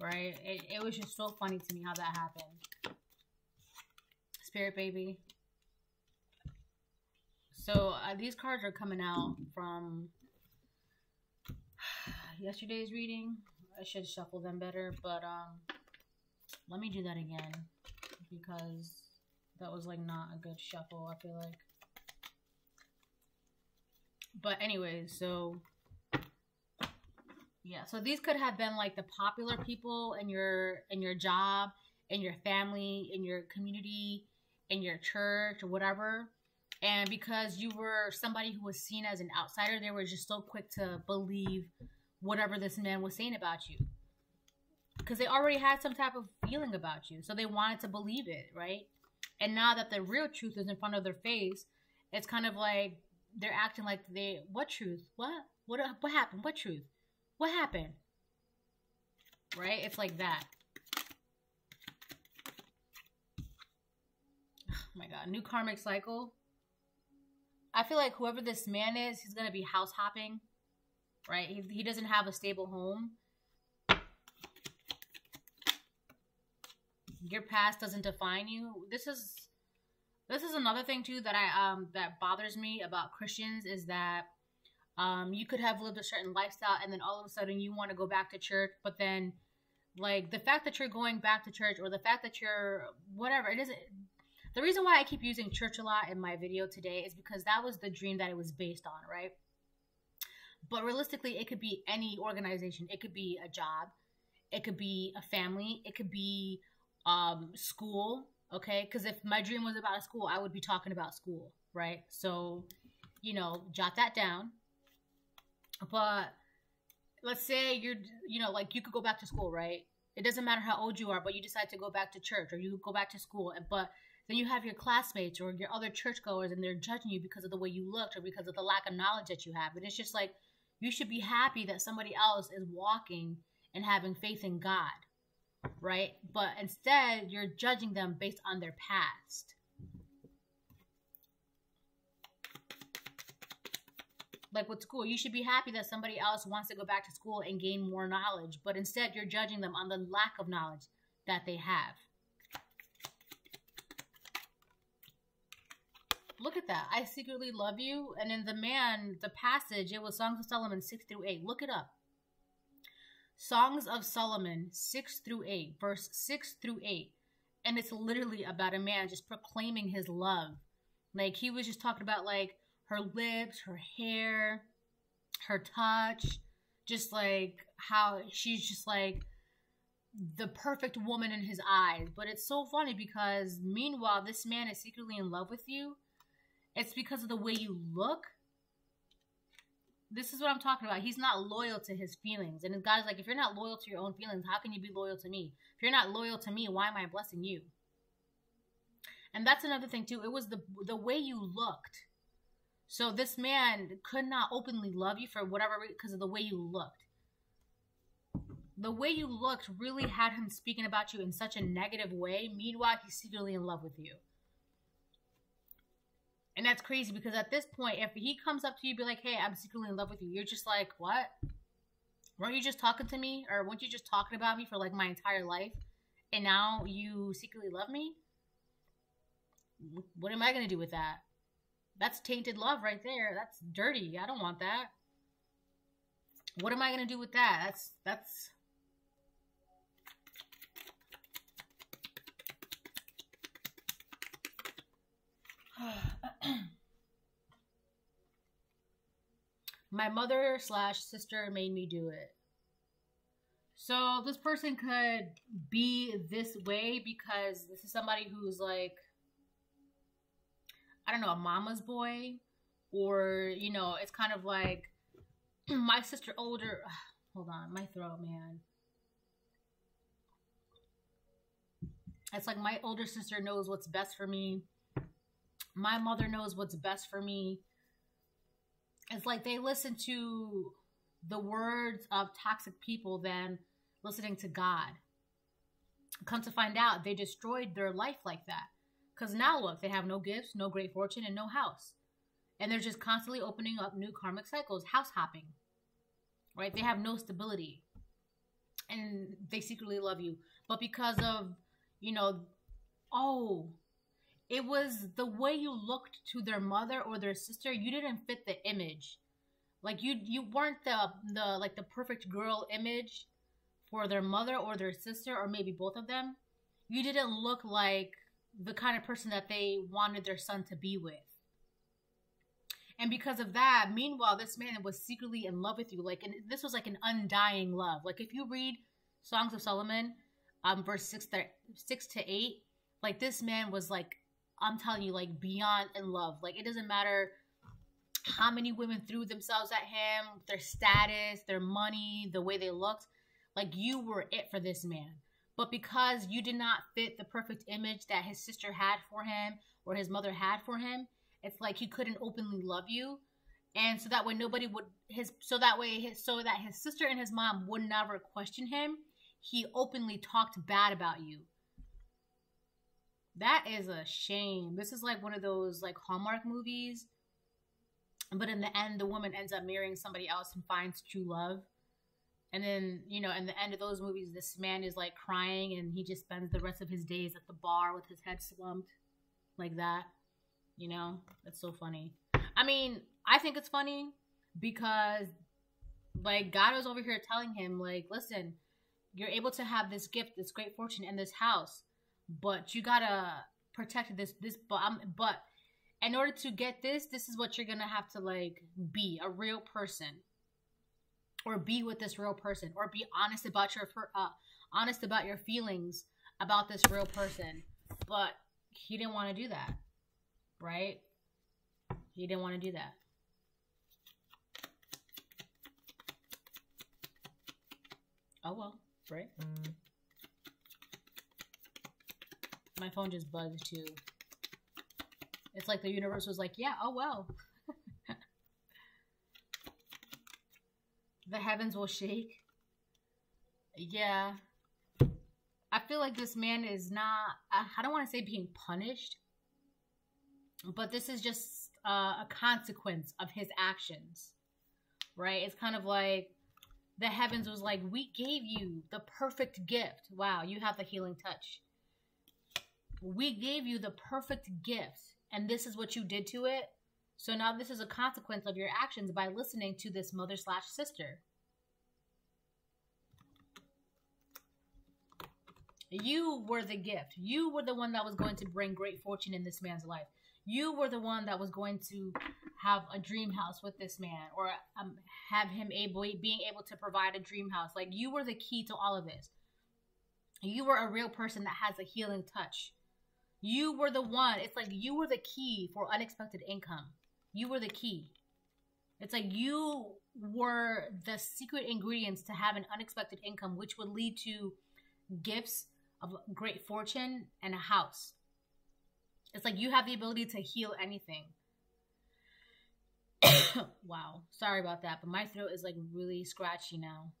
right? It, it was just so funny to me how that happened. Spirit baby so uh, these cards are coming out from [SIGHS] yesterday's reading. I should shuffle them better, but um, let me do that again because that was like not a good shuffle, I feel like. But anyway, so yeah, so these could have been like the popular people in your in your job, in your family, in your community, in your church or whatever. And because you were somebody who was seen as an outsider, they were just so quick to believe whatever this man was saying about you. Because they already had some type of feeling about you. So they wanted to believe it, right? And now that the real truth is in front of their face, it's kind of like they're acting like they what truth? What? What what happened? What truth? What happened? Right? It's like that. [SIGHS] Oh my god, new karmic cycle. I feel like whoever this man is, he's gonna be house hopping, right? He, he doesn't have a stable home. Your past doesn't define you. This is this is another thing too that I um that bothers me about Christians is that um you could have lived a certain lifestyle and then all of a sudden you want to go back to church, but then like the fact that you're going back to church or the fact that you're whatever it isn't the reason why I keep using church a lot in my video today is because that was the dream that it was based on, right? But realistically, it could be any organization. It could be a job. It could be a family. It could be um, school. Okay, because if my dream was about a school, I would be talking about school, right? So, you know, jot that down. But let's say you're, you know, like you could go back to school, right? It doesn't matter how old you are, but you decide to go back to church or you go back to school, and but then you have your classmates or your other churchgoers and they're judging you because of the way you looked or because of the lack of knowledge that you have. And it's just like you should be happy that somebody else is walking and having faith in God, right? But instead, you're judging them based on their past. Like with school, you should be happy that somebody else wants to go back to school and gain more knowledge, but instead, you're judging them on the lack of knowledge that they have. Look at that. I secretly love you. And in the man, the passage, it was Songs of Solomon 6 through 8. Look it up. Songs of Solomon 6 through 8, verse 6 through 8. And it's literally about a man just proclaiming his love. Like he was just talking about like her lips, her hair, her touch, just like how she's just like the perfect woman in his eyes. But it's so funny because meanwhile, this man is secretly in love with you it's because of the way you look. This is what I'm talking about. He's not loyal to his feelings. And God is like, if you're not loyal to your own feelings, how can you be loyal to me? If you're not loyal to me, why am I blessing you? And that's another thing too. It was the the way you looked. So this man could not openly love you for whatever because of the way you looked. The way you looked really had him speaking about you in such a negative way. Meanwhile, he's secretly in love with you. And that's crazy because at this point, if he comes up to you, be like, "Hey, I'm secretly in love with you," you're just like, "What? Weren't you just talking to me, or weren't you just talking about me for like my entire life, and now you secretly love me?" What am I gonna do with that? That's tainted love right there. That's dirty. I don't want that. What am I gonna do with that? That's that's [SIGHS] [SIGHS] [CLEARS THROAT] My mother slash sister made me do it. So this person could be this way because this is somebody who's like, I don't know, a mama's boy, or you know, it's kind of like [CLEARS THROAT] my sister older. [SIGHS] Hold on, my throat, man. It's like my older sister knows what's best for me. My mother knows what's best for me it's like they listen to the words of toxic people than listening to God. Come to find out, they destroyed their life like that. Because now, look, they have no gifts, no great fortune, and no house. And they're just constantly opening up new karmic cycles, house hopping. Right? They have no stability. And they secretly love you. But because of, you know, oh, it was the way you looked to their mother or their sister. You didn't fit the image. Like you you weren't the the like the perfect girl image for their mother or their sister or maybe both of them, you didn't look like the kind of person that they wanted their son to be with. And because of that, meanwhile, this man was secretly in love with you. Like, and this was like an undying love. Like, if you read Songs of Solomon, um, verse six six to eight, like this man was like, I'm telling you, like beyond in love. Like, it doesn't matter how many women threw themselves at him, their status, their money, the way they looked. Like, you were it for this man. But because you did not fit the perfect image that his sister had for him or his mother had for him, it's like he couldn't openly love you. And so that way nobody would his so that way his so that his sister and his mom would never question him, he openly talked bad about you. That is a shame. This is like one of those like Hallmark movies. But in the end the woman ends up marrying somebody else and finds true love. And then, you know, in the end of those movies, this man is like crying and he just spends the rest of his days at the bar with his head slumped like that. You know, that's so funny. I mean, I think it's funny because like God was over here telling him, like, listen, you're able to have this gift, this great fortune in this house, but you gotta protect this this but um, but in order to get this, this is what you're gonna have to like be a real person, or be with this real person, or be honest about your uh, honest about your feelings about this real person. But he didn't want to do that right? He didn't want to do that. Oh well, right? Mm. My phone just buzzed too. It's like the universe was like, yeah, oh well. [LAUGHS] the heavens will shake. Yeah. I feel like this man is not, I don't want to say being punished, but this is just uh, a consequence of his actions, right? It's kind of like the heavens was like, we gave you the perfect gift. Wow, you have the healing touch. We gave you the perfect gift, and this is what you did to it. So now this is a consequence of your actions by listening to this mother slash sister. You were the gift. You were the one that was going to bring great fortune in this man's life you were the one that was going to have a dream house with this man or um, have him able being able to provide a dream house like you were the key to all of this you were a real person that has a healing touch you were the one it's like you were the key for unexpected income you were the key it's like you were the secret ingredients to have an unexpected income which would lead to gifts of great fortune and a house it's like you have the ability to heal anything. [COUGHS] wow. Sorry about that, but my throat is like really scratchy now.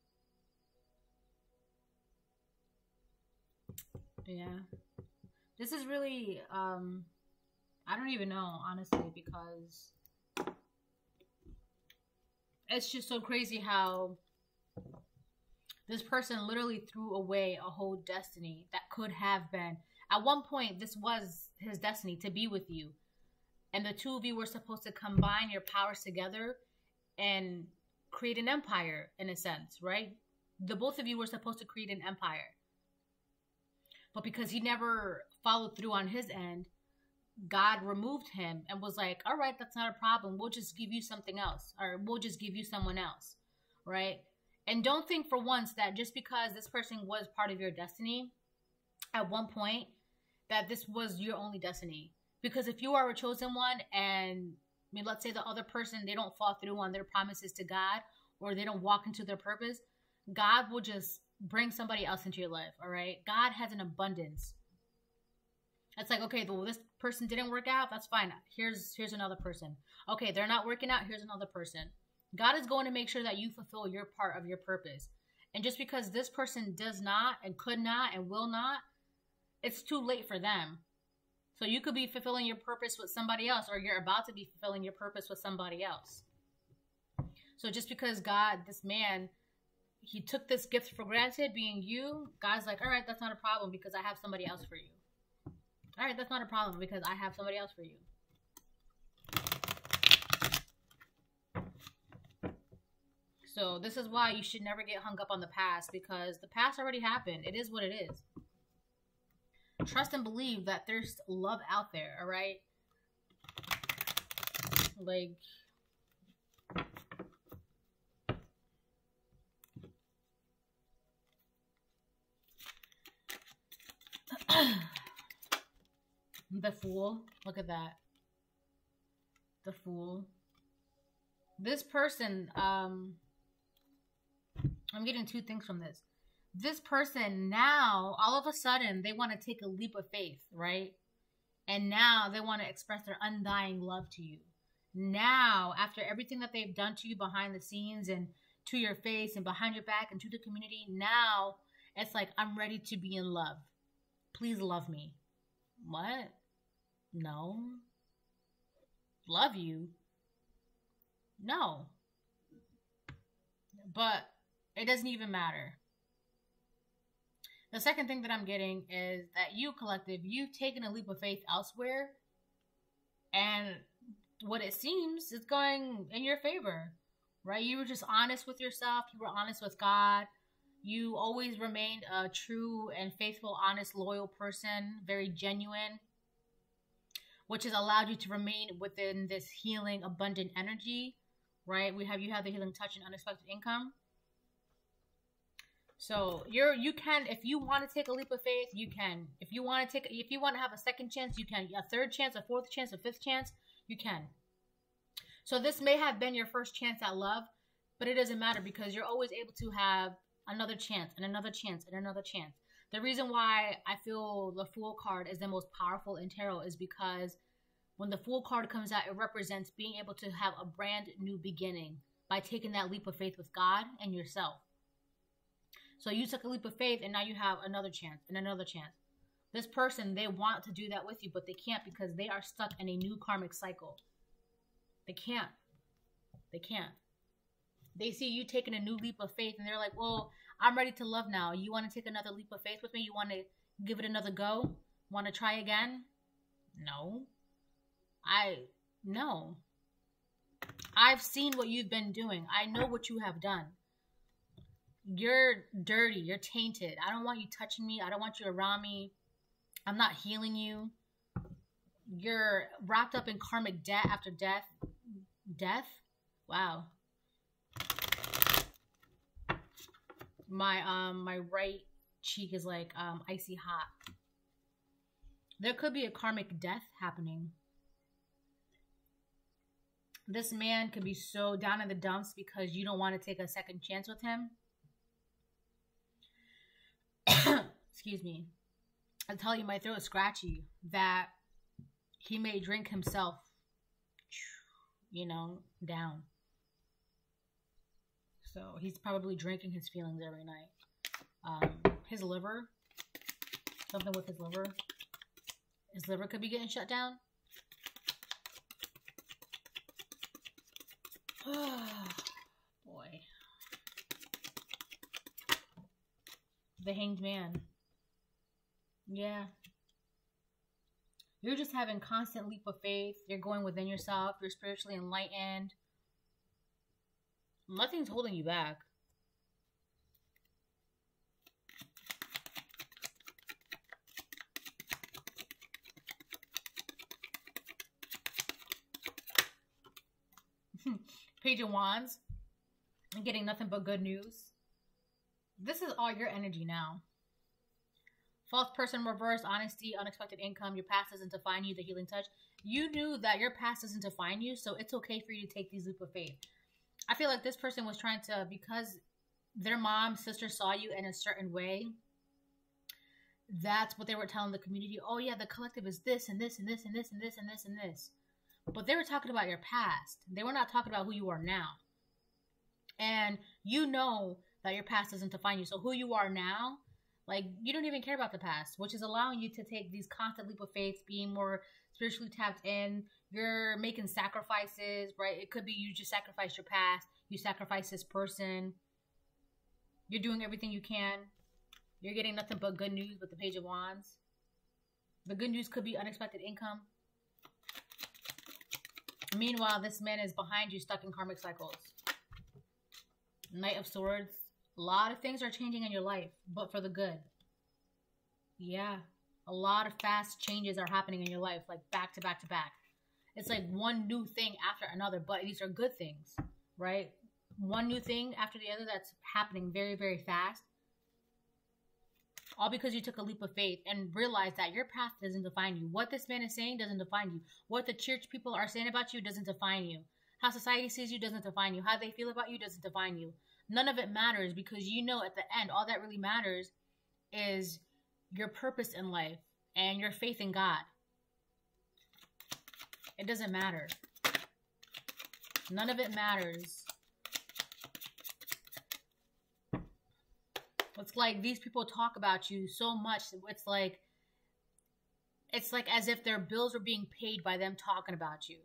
Yeah. This is really um I don't even know, honestly, because it's just so crazy how this person literally threw away a whole destiny that could have been at one point, this was his destiny to be with you. And the two of you were supposed to combine your powers together and create an empire, in a sense, right? The both of you were supposed to create an empire. But because he never followed through on his end, God removed him and was like, all right, that's not a problem. We'll just give you something else, or we'll just give you someone else, right? And don't think for once that just because this person was part of your destiny at one point, that this was your only destiny. Because if you are a chosen one and I mean let's say the other person they don't fall through on their promises to God or they don't walk into their purpose, God will just bring somebody else into your life, all right? God has an abundance. It's like, okay, well, this person didn't work out. That's fine. Here's here's another person. Okay, they're not working out. Here's another person. God is going to make sure that you fulfill your part of your purpose. And just because this person does not and could not and will not, it's too late for them. So you could be fulfilling your purpose with somebody else, or you're about to be fulfilling your purpose with somebody else. So just because God, this man, he took this gift for granted, being you, God's like, all right, that's not a problem because I have somebody else for you. All right, that's not a problem because I have somebody else for you. So this is why you should never get hung up on the past because the past already happened. It is what it is. Trust and believe that there's love out there, all right? Like [CLEARS THROAT] the fool. Look at that. The fool. This person, um, I'm getting two things from this. This person now, all of a sudden, they want to take a leap of faith, right? And now they want to express their undying love to you. Now, after everything that they've done to you behind the scenes and to your face and behind your back and to the community, now it's like, I'm ready to be in love. Please love me. What? No. Love you? No. But it doesn't even matter. The second thing that I'm getting is that you, collective, you've taken a leap of faith elsewhere, and what it seems is going in your favor, right? You were just honest with yourself, you were honest with God. You always remained a true and faithful, honest, loyal person, very genuine, which has allowed you to remain within this healing, abundant energy, right? We have you have the healing touch and unexpected income. So you're you can if you want to take a leap of faith, you can. If you want to take if you want to have a second chance, you can. A third chance, a fourth chance, a fifth chance, you can. So this may have been your first chance at love, but it doesn't matter because you're always able to have another chance and another chance and another chance. The reason why I feel the Fool card is the most powerful in tarot is because when the Fool card comes out, it represents being able to have a brand new beginning by taking that leap of faith with God and yourself. So you took a leap of faith and now you have another chance and another chance. This person, they want to do that with you, but they can't because they are stuck in a new karmic cycle. They can't. They can't. They see you taking a new leap of faith and they're like, well, I'm ready to love now. You want to take another leap of faith with me? You want to give it another go? Want to try again? No. I, no. I've seen what you've been doing. I know what you have done you're dirty, you're tainted. I don't want you touching me. I don't want you around me. I'm not healing you. You're wrapped up in karmic debt after death. Death? Wow. My um my right cheek is like um icy hot. There could be a karmic death happening. This man could be so down in the dumps because you don't want to take a second chance with him [COUGHS] excuse me, I tell you, my throat is scratchy, that he may drink himself, you know, down. So he's probably drinking his feelings every night. Um, his liver, something with his liver. His liver could be getting shut down. [SIGHS] Boy. The Hanged Man. Yeah. You're just having constant leap of faith. You're going within yourself. You're spiritually enlightened. Nothing's holding you back. [LAUGHS] Page of Wands. I'm getting nothing but good news. This is all your energy now. False person reverse, honesty, unexpected income, your past doesn't define you, the healing touch. You knew that your past doesn't define you, so it's okay for you to take these leap of faith. I feel like this person was trying to, because their mom, sister saw you in a certain way, that's what they were telling the community. Oh, yeah, the collective is this and this and this and this and this and this and this. But they were talking about your past. They were not talking about who you are now. And you know that your past doesn't define you. So who you are now, like you don't even care about the past, which is allowing you to take these constant leap of faith, being more spiritually tapped in. You're making sacrifices, right? It could be you just sacrifice your past, you sacrifice this person. You're doing everything you can. You're getting nothing but good news with the Page of Wands. The good news could be unexpected income. Meanwhile, this man is behind you, stuck in karmic cycles. Knight of Swords. A lot of things are changing in your life, but for the good. Yeah. A lot of fast changes are happening in your life, like back to back to back. It's like one new thing after another, but these are good things, right? One new thing after the other that's happening very, very fast. All because you took a leap of faith and realized that your path doesn't define you. What this man is saying doesn't define you. What the church people are saying about you doesn't define you. How society sees you doesn't define you. How they feel about you doesn't define you. None of it matters because you know at the end, all that really matters is your purpose in life and your faith in God. It doesn't matter. None of it matters. It's like these people talk about you so much. It's like it's like as if their bills were being paid by them talking about you.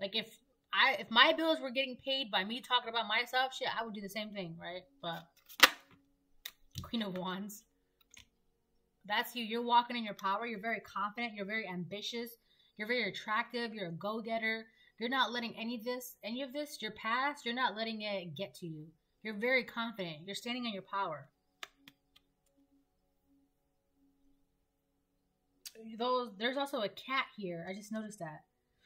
Like if I if my bills were getting paid by me talking about myself, shit, I would do the same thing, right? But Queen of Wands. That's you. You're walking in your power. You're very confident. You're very ambitious. You're very attractive. You're a go-getter. You're not letting any of this, any of this, your past, you're not letting it get to you. You're very confident. You're standing on your power. Those there's also a cat here. I just noticed that.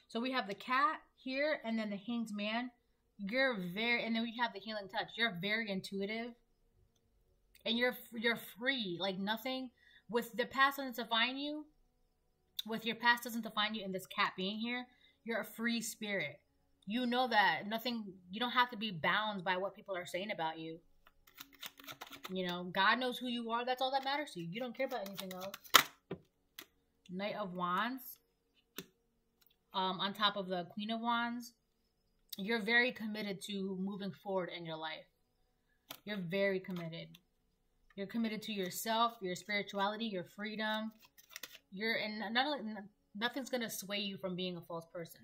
So we have the cat here, and then the hanged man. You're very, and then we have the healing touch. You're very intuitive, and you're you're free. Like nothing with the past doesn't define you. With your past doesn't define you, and this cat being here, you're a free spirit. You know that nothing. You don't have to be bound by what people are saying about you. You know, God knows who you are. That's all that matters to you. You don't care about anything else. Knight of Wands um, on top of the Queen of Wands, you're very committed to moving forward in your life. You're very committed. You're committed to yourself, your spirituality, your freedom. You're and not only nothing's gonna sway you from being a false person.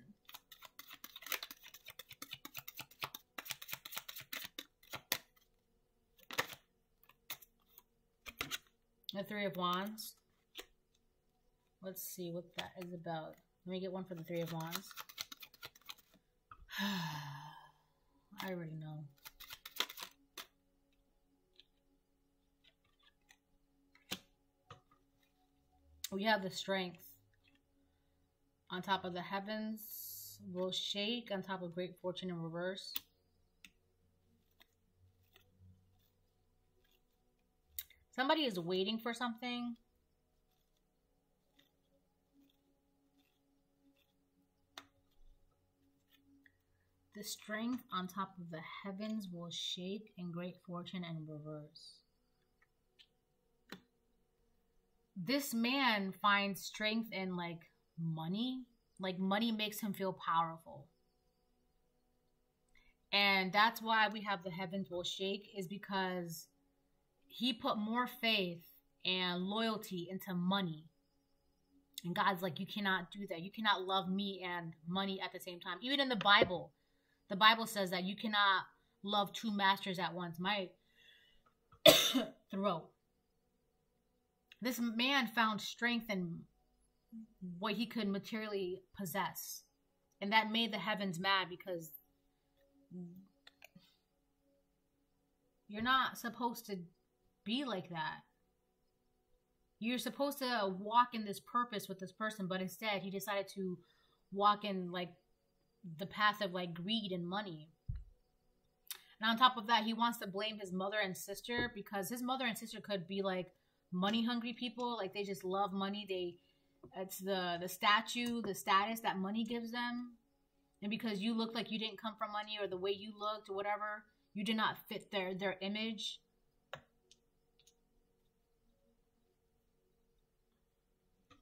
The Three of Wands. Let's see what that is about. Let me get one for the Three of Wands. [SIGHS] I already know. We have the strength. On top of the heavens will shake on top of great fortune in reverse. Somebody is waiting for something The strength on top of the heavens will shake in great fortune and reverse. This man finds strength in like money. Like money makes him feel powerful. And that's why we have the heavens will shake, is because he put more faith and loyalty into money. And God's like, you cannot do that. You cannot love me and money at the same time. Even in the Bible, the Bible says that you cannot love two masters at once. My [COUGHS] throat. This man found strength in what he could materially possess. And that made the heavens mad because you're not supposed to be like that. You're supposed to walk in this purpose with this person, but instead he decided to walk in like the path of like greed and money. And on top of that, he wants to blame his mother and sister because his mother and sister could be like money hungry people, like they just love money. They it's the the statue, the status that money gives them. And because you look like you didn't come from money or the way you looked or whatever, you did not fit their their image.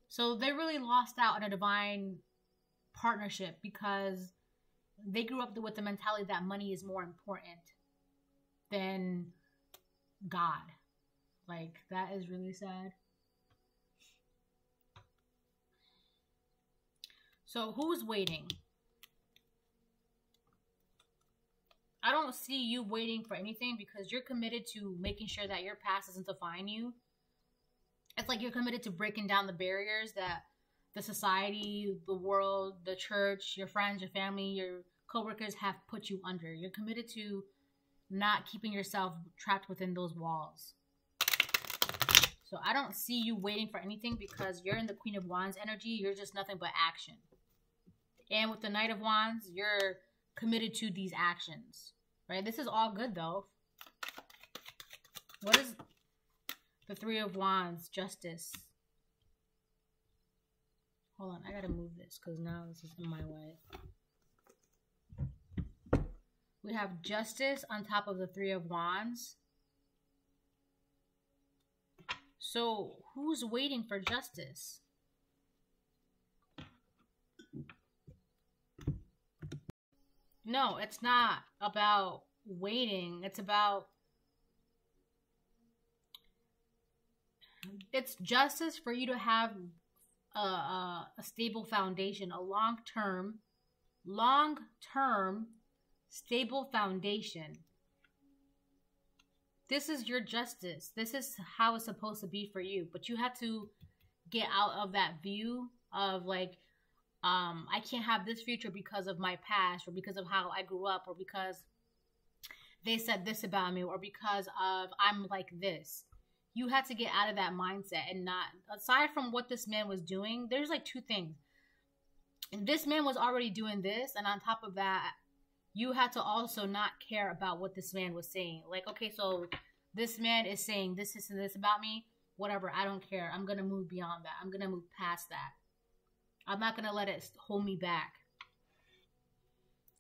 So they really lost out on a divine partnership because they grew up with the mentality that money is more important than God. Like, that is really sad. So, who's waiting? I don't see you waiting for anything because you're committed to making sure that your past doesn't define you. It's like you're committed to breaking down the barriers that the society, the world, the church, your friends, your family, your coworkers have put you under. You're committed to not keeping yourself trapped within those walls. So I don't see you waiting for anything because you're in the Queen of Wands energy. You're just nothing but action. And with the Knight of Wands, you're committed to these actions. Right? This is all good though. What is the Three of Wands? Justice. Hold on, I gotta move this because now this is in my way. We have Justice on top of the Three of Wands. So, who's waiting for justice? No, it's not about waiting. It's about it's justice for you to have a, a, a stable foundation, a long term, long term, stable foundation. This is your justice. This is how it's supposed to be for you. But you have to get out of that view of like, um, I can't have this future because of my past or because of how I grew up or because they said this about me or because of I'm like this you have to get out of that mindset and not aside from what this man was doing there's like two things this man was already doing this and on top of that you had to also not care about what this man was saying like okay so this man is saying this this and this about me whatever i don't care i'm gonna move beyond that i'm gonna move past that i'm not gonna let it hold me back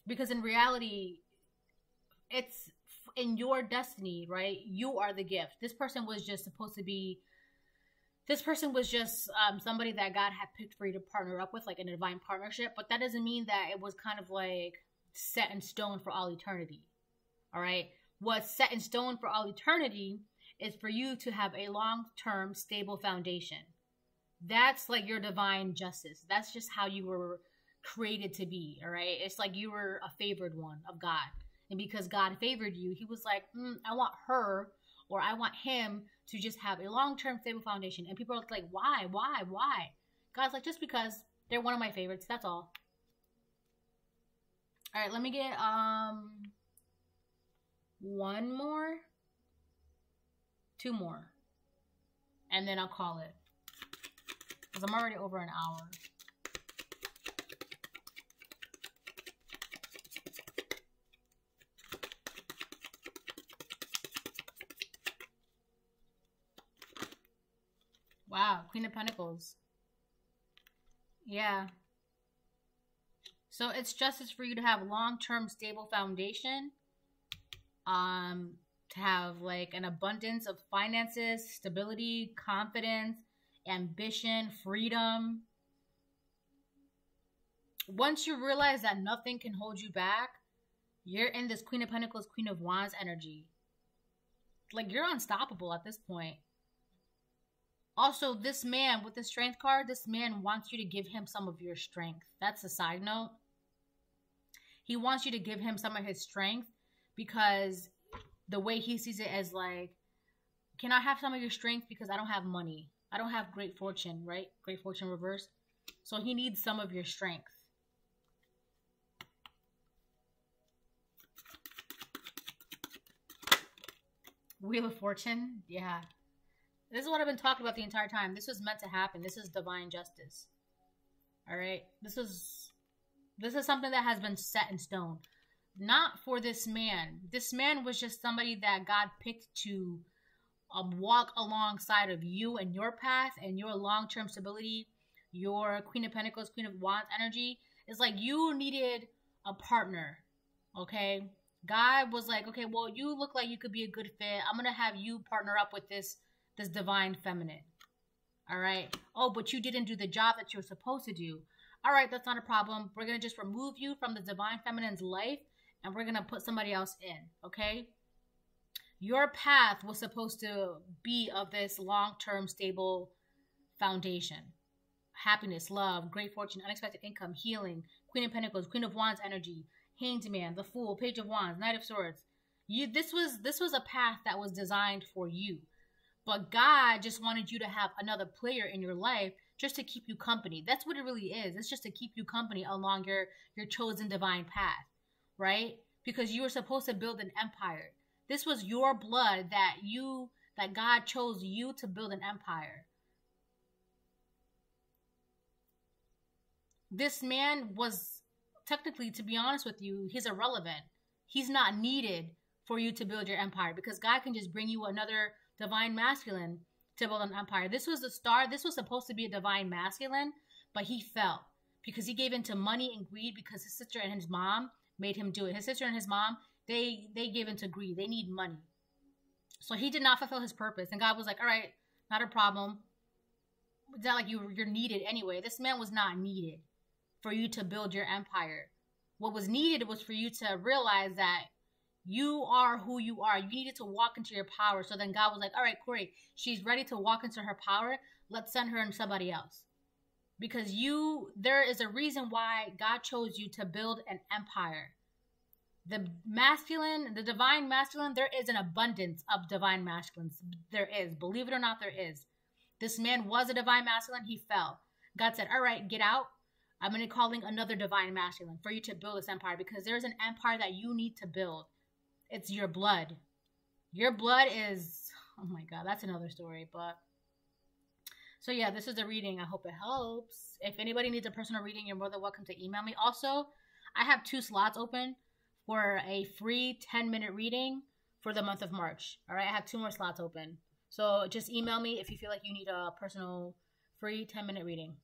because in reality it's in your destiny, right? You are the gift. This person was just supposed to be this person was just um, somebody that God had picked for you to partner up with, like in a divine partnership. But that doesn't mean that it was kind of like set in stone for all eternity. All right. What's set in stone for all eternity is for you to have a long term, stable foundation. That's like your divine justice. That's just how you were created to be. All right. It's like you were a favored one of God. And because God favored you, he was like, mm, I want her or I want him to just have a long term stable foundation. And people are like, why? Why? Why? God's like, just because they're one of my favorites. That's all. All right, let me get um one more, two more, and then I'll call it because I'm already over an hour. Wow, Queen of Pentacles. Yeah. So it's justice for you to have long-term stable foundation. Um, to have like an abundance of finances, stability, confidence, ambition, freedom. Once you realize that nothing can hold you back, you're in this Queen of Pentacles, Queen of Wands energy. Like you're unstoppable at this point. Also, this man with the strength card, this man wants you to give him some of your strength. That's a side note. He wants you to give him some of his strength because the way he sees it as like, can I have some of your strength because I don't have money? I don't have great fortune, right? Great fortune reverse. So he needs some of your strength. Wheel of Fortune, yeah. This is what I've been talking about the entire time. This was meant to happen. This is divine justice. All right. This is this is something that has been set in stone. Not for this man. This man was just somebody that God picked to um, walk alongside of you and your path and your long-term stability, your Queen of Pentacles, Queen of Wands energy. It's like you needed a partner. Okay. God was like, okay, well, you look like you could be a good fit. I'm gonna have you partner up with this this divine feminine. All right. Oh, but you didn't do the job that you're supposed to do. All right, that's not a problem. We're going to just remove you from the divine feminine's life and we're going to put somebody else in, okay? Your path was supposed to be of this long-term stable foundation. Happiness, love, great fortune, unexpected income, healing, Queen of Pentacles, Queen of Wands energy, Hanged Man, the Fool, Page of Wands, Knight of Swords. You this was this was a path that was designed for you. But God just wanted you to have another player in your life just to keep you company. That's what it really is. It's just to keep you company along your your chosen divine path, right? Because you were supposed to build an empire. This was your blood that you that God chose you to build an empire. This man was technically, to be honest with you, he's irrelevant. He's not needed for you to build your empire because God can just bring you another divine masculine to build an empire. This was the star. This was supposed to be a divine masculine, but he fell because he gave into money and greed because his sister and his mom made him do it. His sister and his mom, they they gave into greed. They need money. So he did not fulfill his purpose. And God was like, all right, not a problem. It's not like you, you're needed anyway. This man was not needed for you to build your empire. What was needed was for you to realize that you are who you are. You needed to walk into your power. So then God was like, all right, Corey, she's ready to walk into her power. Let's send her and somebody else. Because you, there is a reason why God chose you to build an empire the masculine, the divine masculine, there is an abundance of divine masculines. There is. Believe it or not, there is. This man was a divine masculine. He fell. God said, All right, get out. I'm going to calling another divine masculine for you to build this empire because there's an empire that you need to build. It's your blood. Your blood is, oh my God, that's another story. But so, yeah, this is a reading. I hope it helps. If anybody needs a personal reading, you're more than welcome to email me. Also, I have two slots open for a free 10 minute reading for the month of March. All right, I have two more slots open. So just email me if you feel like you need a personal free 10 minute reading.